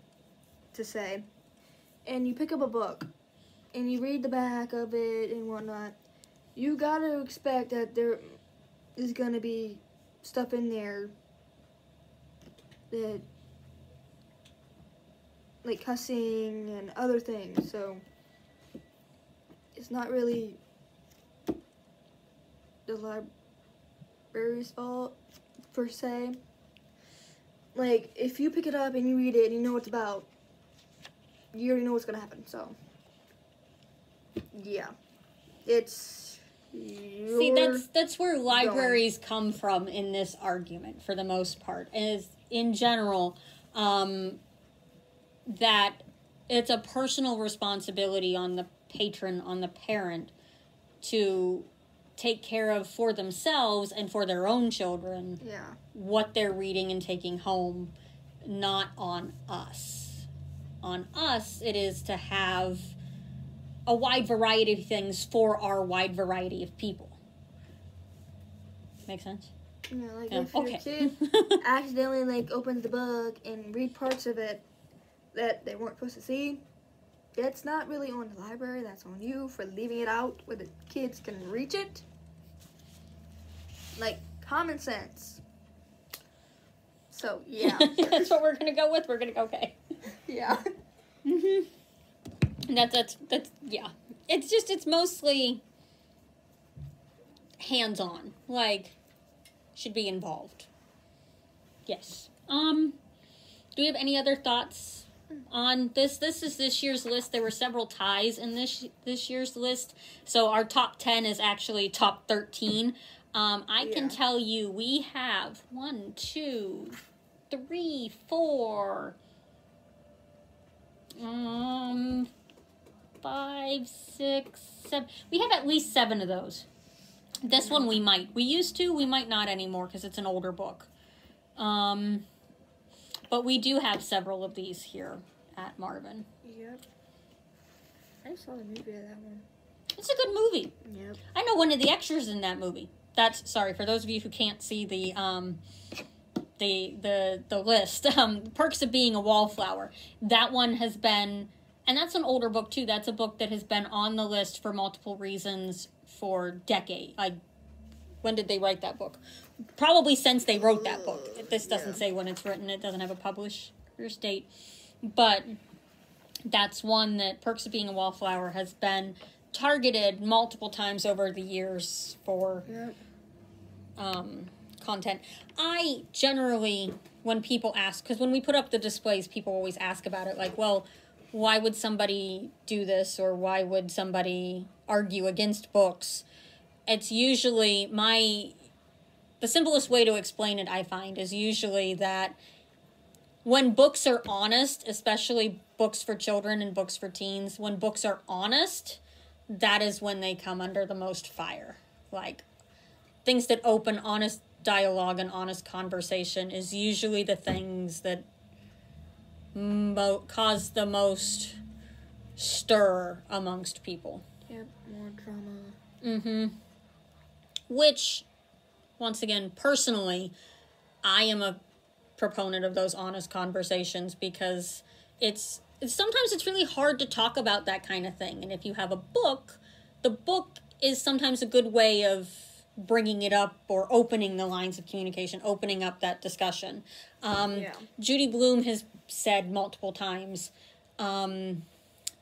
to say, and you pick up a book, and you read the back of it and whatnot, you gotta expect that there is gonna be stuff in there that like cussing and other things. So it's not really the library's fault per se. Like if you pick it up and you read it and you know what it's about, you already know what's gonna happen. So yeah, it's your, See, that's that's where libraries come from in this argument for the most part. Is in general um, that it's a personal responsibility on the patron, on the parent, to take care of for themselves and for their own children yeah. what they're reading and taking home, not on us. On us, it is to have a wide variety of things for our wide variety of people. Make sense? Yeah, like Yeah, if your okay. kid accidentally like opens the book and read parts of it that they weren't supposed to see, that's not really on the library. That's on you for leaving it out where the kids can reach it. Like common sense. So yeah, that's what we're gonna go with. We're gonna go okay. yeah, And that's that's that's yeah. It's just it's mostly hands on. Like should be involved. Yes. Um do we have any other thoughts on this? This is this year's list. There were several ties in this this year's list. So our top 10 is actually top 13. Um I can tell you we have one, two, three, four, um, five, six, seven. We have at least seven of those. This one we might. We used to. We might not anymore because it's an older book. Um, but we do have several of these here at Marvin. yep. I saw the movie of that one. It's a good movie. Yep. I know one of the extras in that movie. That's sorry for those of you who can't see the um the the the list. Um Perks of Being a Wallflower. That one has been and that's an older book too. That's a book that has been on the list for multiple reasons for decade. Like when did they write that book? Probably since they wrote that book. This doesn't Yeah. say when it's written. It doesn't have a publisher's date. But that's one that Perks of Being a Wallflower has been targeted multiple times over the years for Yep. um, content. I generally, when people ask, because when we put up the displays, people always ask about it, like, well, why would somebody do this or why would somebody argue against books? It's usually my. The simplest way to explain it, I find, is usually that when books are honest, especially books for children and books for teens, when books are honest, that is when they come under the most fire. Like things that open honest dialogue and honest conversation is usually the things that mo- caused the most stir amongst people. Yep, more drama. Mm-hmm. Which, once again, personally, I am a proponent of those honest conversations because it's, it's sometimes it's really hard to talk about that kind of thing. And if you have a book, the book is sometimes a good way of bringing it up or opening the lines of communication, opening up that discussion. Um, Yeah. Judy Blume has said multiple times, um,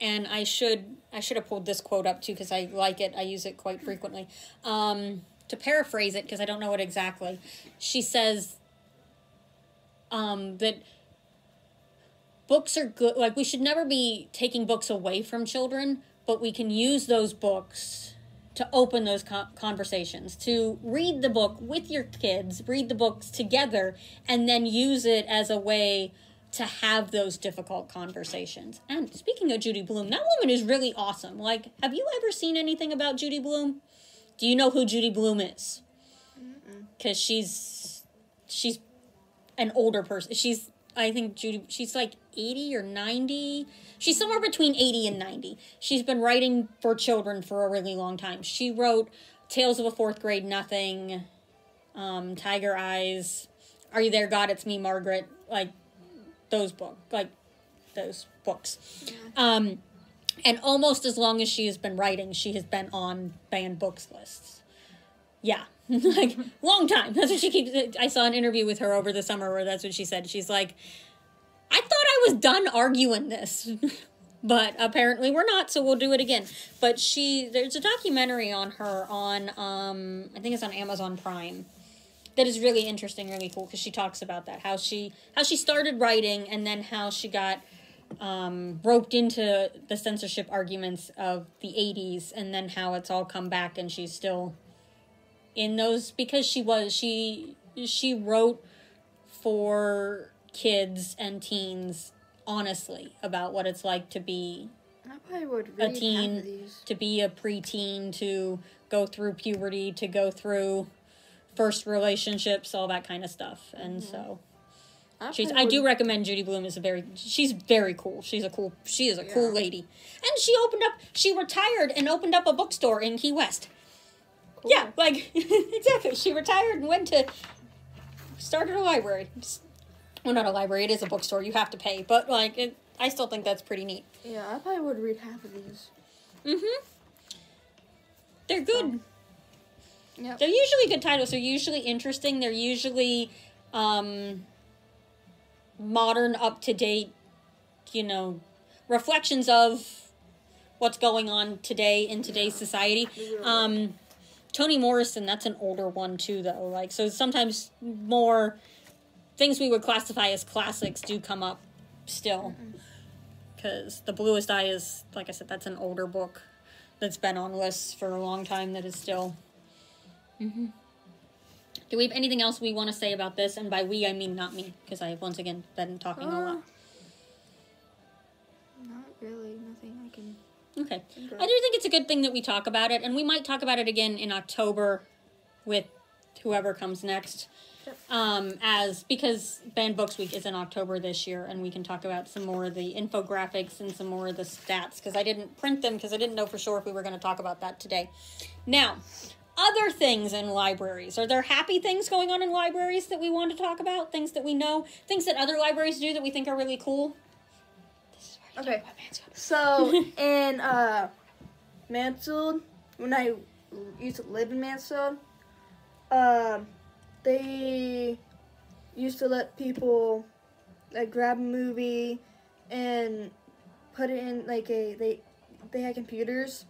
and I should I should have pulled this quote up too because I like it. I use it quite frequently. Um, to paraphrase it because I don't know it exactly, she says um, that books are good. Like we should never be taking books away from children, but we can use those books to open those conversations, to read the book with your kids, read the books together, and then use it as a way to have those difficult conversations. And speaking of Judy Blume, that woman is really awesome. Like, have you ever seen anything about Judy Blume? Do you know who Judy Blume is? Because she's she's an older person. She's I think Judy she's like 80 or 90. She's somewhere between 80 and 90. She's been writing for children for a really long time. She wrote Tales of a Fourth Grade Nothing, um, Tiger Eyes, Are You There God It's Me Margaret, like those book like those books. Um and almost as long as she has been writing, she has been on banned books lists. Yeah, like long time. That's what she keeps. I saw an interview with her over the summer where that's what she said. She's like, I thought I was done arguing this, but apparently we're not. So we'll do it again. But she, there's a documentary on her on, um, I think it's on Amazon Prime. That is really interesting, really cool because she talks about that how she how she started writing and then how she got um, roped into the censorship arguments of the 80s and then how it's all come back and she's still in those because she was she she wrote for kids and teens honestly about what it's like to be I probably would A teen. half of these. to be a preteen to go through puberty to go through first relationships all that kind of stuff and mm-hmm. so I, She's. probably I do recommend Judy Blume is a very. She's very cool. She's a cool. She is a cool lady, and she opened up. She retired and opened up a bookstore in Key West. Cool. Yeah, like exactly. She retired and went to started a library. Just- Well, not a library. It is a bookstore. You have to pay, but like, it, I still think that's pretty neat. Yeah, I probably would read half of these. Mm-hmm. They're good. Yep. They're usually good titles. They're usually interesting. They're usually um, modern, up to date, you know, reflections of what's going on today in today's society. Um, Toni Morrison, that's an older one too, though. Like, so sometimes more things we would classify as classics do come up still. Because The Bluest Eye is, like I said, that's an older book that's been on lists for a long time that is still. hmm Do we have anything else we want to say about this? And by we, I mean not me, because I have once again been talking a lot. Okay. I do think it's a good thing that we talk about it, and we might talk about it again in October with whoever comes next. Um, as because Banned Books Week is in October this year, and we can talk about some more of the infographics and some more of the stats because I didn't print them because I didn't know for sure if we were going to talk about that today. Now, other things in libraries. Are there happy things going on in libraries that we want to talk about? Things that we know, things that other libraries do that we think are really cool. Okay. So in uh, Mansfield, when I used to live in Mansfield, um, they used to let people like grab a movie and put it in like a they they had computers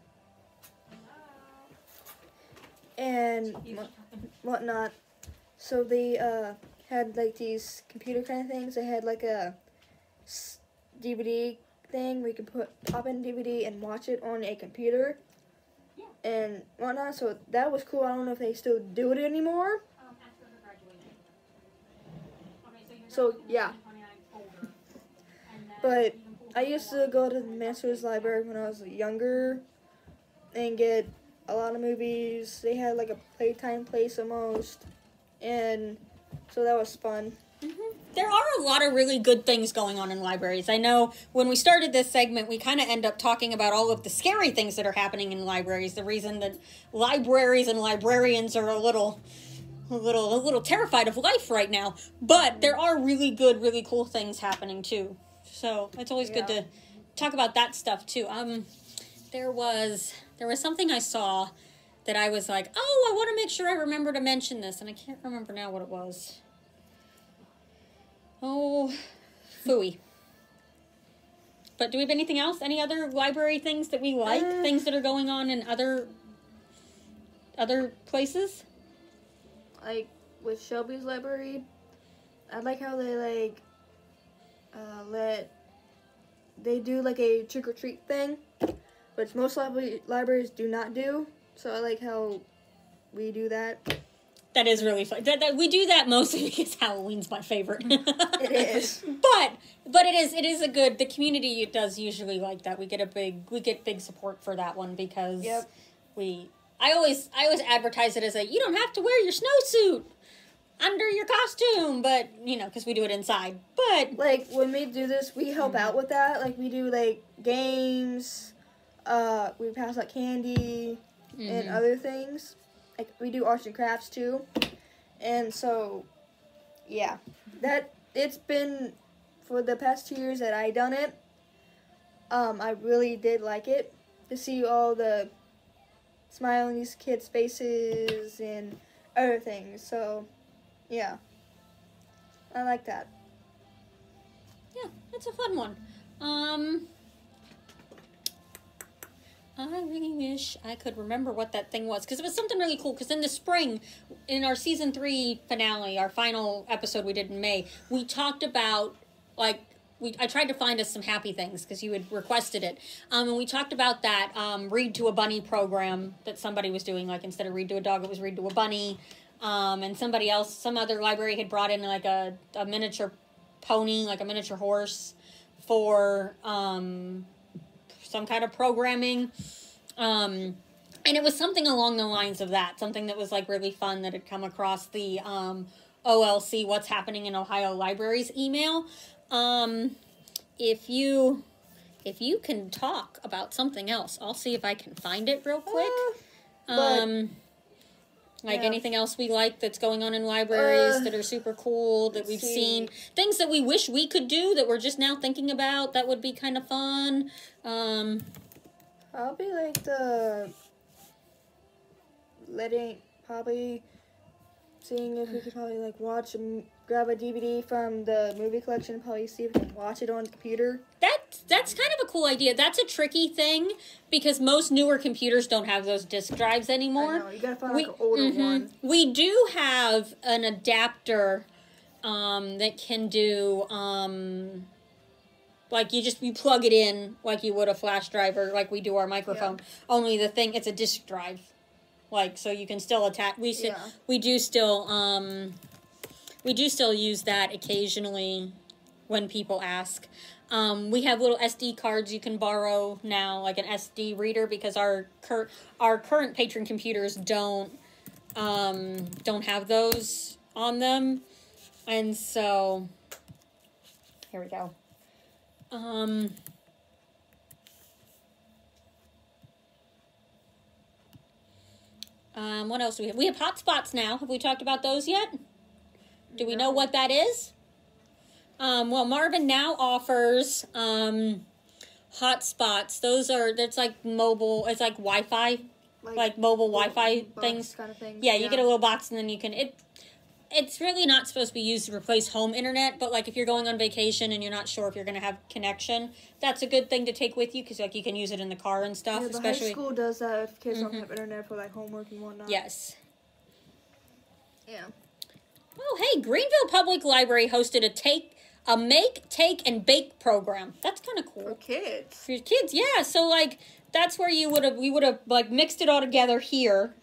and what- whatnot. So they uh, had like these computer kind of things. They had like a DVD thing where you could put pop in DVD and watch it on a computer and whatnot. So that was cool. I don't know if they still do it anymore. So yeah, but I used to go to the Masters Library when I was younger and get a lot of movies. They had like a playtime place almost, and so that was fun. There are a lot of really good things going on in libraries. I know when we started this segment, we kind of end up talking about all of the scary things that are happening in libraries. The reason that libraries and librarians are a little a little a little terrified of life right now. But there are really good, really cool things happening too. So it's always good to talk about that stuff too. Um, there was there was something I saw that I was like, oh, I want to make sure I remember to mention this, and I can't remember now what it was. Oh, fooey. But do we have anything else? Any other library things that we like? Uh. things that are going on in other other places? like with Shelby's library, I like how they like uh, let they do like a trick or treat thing, which most library libraries do not do. So I like how we do that. That is really fun. That, that we do that mostly because Halloween's my favorite. It is. but but it is it is a good. The community does usually like that. We get a big we get big support for that one because Yep. we. I always I always advertise it as a you don't have to wear your snowsuit under your costume, but you know because we do it inside. But Like when we do this, we help out with that. Like we do like games. Uh, we pass out candy and Mhm. other things. Like we do arts and crafts too. And so, yeah, that it's been for the past two years that I done it. Um, I really did like it to see all the smile on these kids' faces and other things. So, yeah, I like that. Yeah, it's a fun one. Um, I really wish I could remember what that thing was because it was something really cool. Because in the spring, in our season three finale, our final episode we did in May, we talked about like. We, I tried to find us some happy things because you had requested it. Um, and we talked about that um, read to a bunny program that somebody was doing. Like instead of read to a dog, it was read to a bunny. Um, and somebody else, some other library had brought in like a, a miniature pony, like a miniature horse, for um, some kind of programming. Um, and it was something along the lines of that, something that was like really fun that had come across the um, OLC What's Happening in Ohio Libraries email. Um, if you if you can talk about something else, I'll see if I can find it real quick. but- Um, like Yeah. anything else we like that's going on in libraries Uh, that are super cool that we've see. seen, things that we wish we could do that we're just now thinking about that would be kind of fun. Um, Probably like the letting probably seeing if we could probably like watch and grab a DVD from the movie collection and probably see if we can watch it on the computer. that that's kind of a cool idea. That's a tricky thing because most newer computers don't have those disk drives I anymore. know, you gotta find we, like an older mhm. one. We do have an adapter um, that can do um, like you just you plug it in like you would a flash drive or like we do our microphone. Only the thing it's a disk drive, like so you can still attach. We Yeah. we do still um, we do still use that occasionally when people ask. Um, we have little SD cards you can borrow now, like an SD reader, because our cur- our current patron computers don't um, don't have those on them, and so here we go. Um, um, what else do we have? We have hotspots now. Have we talked about those yet? Do we know what that is? Um, well, Marvin now offers um, hotspots. Those are that's like mobile. It's like Wi-Fi, like, mobile Wi-Fi things. kind of things. Yeah, you get a little box and then you can it. It's really not supposed to be used to replace home internet, but like if you're going on vacation and you're not sure if you're going to have connection, that's a good thing to take with you because like you can use it in the car and stuff. Yeah, the especially high school does that if kids Mhm. don't have internet for like homework and whatnot. yes. Yeah. Oh, hey, Greenville Public Library hosted a take, a make, take, and bake program. That's kind of cool. For kids. for kids yeah so like that's where you would have we would have like mixed it all together here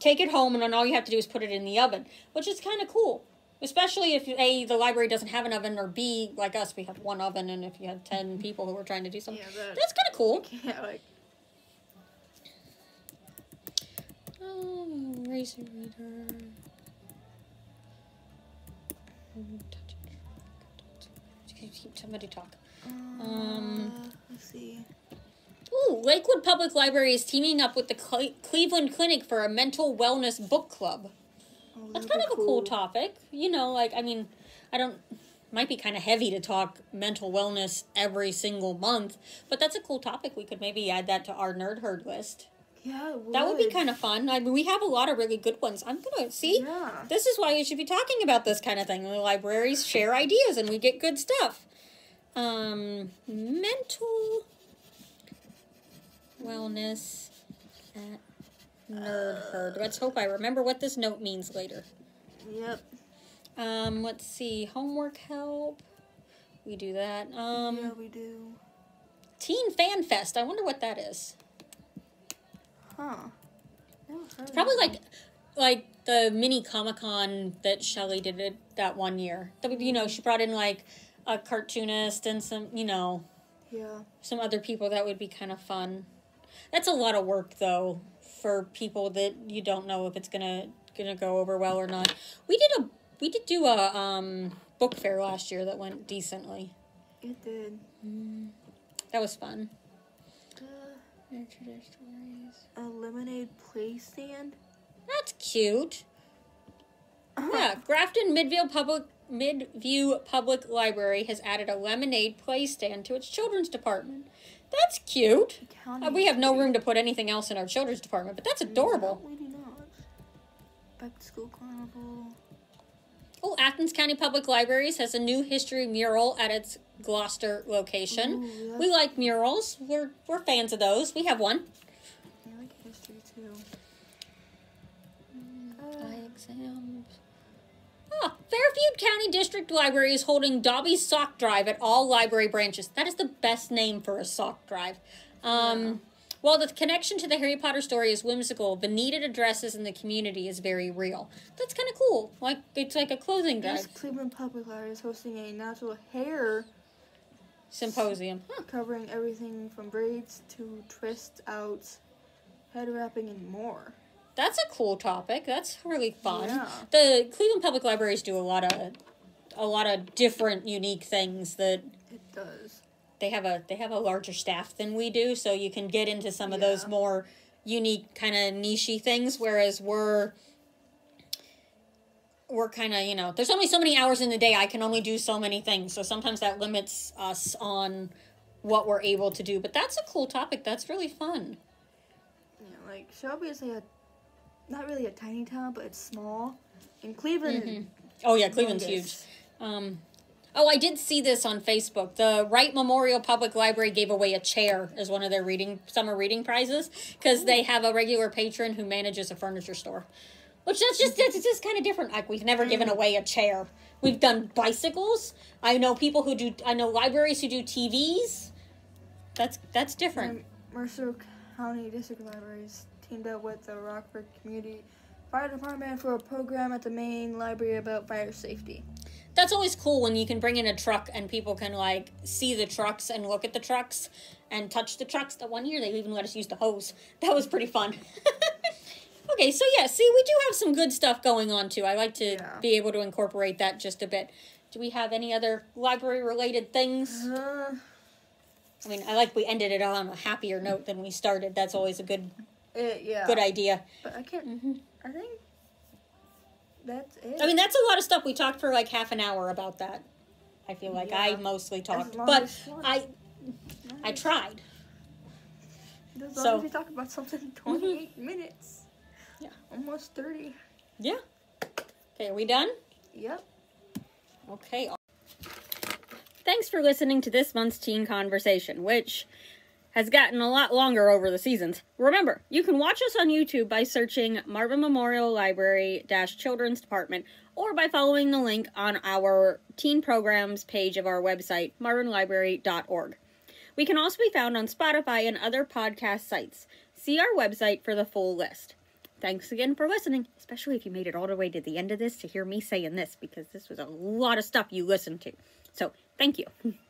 take it home and then all you have to do is put it in the oven which is kind of cool especially if a the library doesn't have an oven or b like us we have one oven and if you had 10 mm-hmm. people who were trying to do something Yeah, that- that's kind of cool Yeah, like um, oh razor reader it. keep somebody talk. Um, Uh, let's see. Ooh, Lakewood Public Library is teaming up with the Cle- Cleveland Clinic for a mental wellness book club. Oh, That's kind of a cool topic. You know, like I mean, I don't might be kind of heavy to talk mental wellness every single month, but that's a cool topic. We could maybe add that to our nerd herd list. Yeah, it That would be kind of fun. I mean, we have a lot of really good ones. I'm gonna see. Yeah. This is why you should be talking about this kind of thing. The libraries share ideas, and we get good stuff. Um, mental wellness at Nerd Herd. Let's hope I remember what this note means later. Yep. Um, let's see. Homework help. We do that. Um, yeah, we do. Teen Fan Fest. I wonder what that is. Huh. Probably like like the mini Comic Con that Shelly did it that one year. That you know, she brought in like a cartoonist and some, you know. Yeah. some other people that would be kind of fun. That's a lot of work though for people that you don't know if it's gonna gonna go over well or not. We did a we did do a um book fair last year that went decently. It did. That was fun. Uh, a lemonade play stand. That's cute. Yeah, Grafton Midview Public Midview Public Library has added a lemonade play stand to its children's department. That's cute. Uh, we have no room to put anything else in our children's department, but that's adorable. No, we do not. Back to school carnival. Oh, Athens County Public Libraries has a new history mural at its Glouster location. Ooh, We like murals. We're we're fans of those. We have one. I like history too. By exams. Ah, Fairfield County District Library is holding Dobby's Sock Drive at all library branches. That is the best name for a sock drive. Um, While the connection to the Harry Potter story is whimsical, the need it addresses in the community is very real. That's kind of cool. Like it's like a clothing This drive Cleveland Public Library is hosting a natural hair symposium. Huh. covering everything from braids to twist outs, head wrapping, and more. That's a cool topic. That's really fun. Yeah. The Cleveland Public Libraries do a lot of a lot of different unique things that It does. They have a they have a larger staff than we do, so you can get into some of those more unique kind of nichey things. Whereas we're we're kind of you know there's only so many hours in the day. I can only do so many things, so sometimes that limits us on what we're able to do. But that's a cool topic. That's really fun. Yeah, like Shelby is like a not really a tiny town, but it's small. And Cleveland is Oh yeah, Cleveland's huge. Um, oh, I did see this on Facebook. The Wright Memorial Public Library gave away a chair as one of their reading summer reading prizes because they have a regular patron who manages a furniture store. Which that's just that's just kind of different. Like we've never given mm. away a chair. We've done bicycles. I know people who do. I know libraries who do TVs. That's that's different. Mercer County District Libraries teamed up with the Rockford Community Fire Department for a program at the main library about fire safety. That's always cool when you can bring in a truck and people can like see the trucks and look at the trucks and touch the trucks. That one year they even let us use the hose. That was pretty fun. okay, so yeah, see, we do have some good stuff going on too. I like to Yeah. be able to incorporate that just a bit. Do we have any other library related things? Uh, I mean, I like we ended it on a happier note than we started. That's always a good it, yeah. good idea. But I can't. Mhm. I think that's it. I mean, that's a lot of stuff. We talked for like half an hour about that. I feel like I mostly talked, but you want. I I tried. As long so- Mm-hmm. as we talk about something, 28 minutes. Yeah. Almost 30. Yeah. Okay, are we done? Yep. Okay. Thanks for listening to this month's Teen Conversation, which has gotten a lot longer over the seasons. Remember, you can watch us on YouTube by searching Marvin Memorial Library Dash Children's Department or by following the link on our teen programs page of our website, marvinlibrary.org. We can also be found on Spotify and other podcast sites. See our website for the full list. Thanks again for listening, especially if you made it all the way to the end of this to hear me saying this, because this was a lot of stuff you listened to. So, thank you.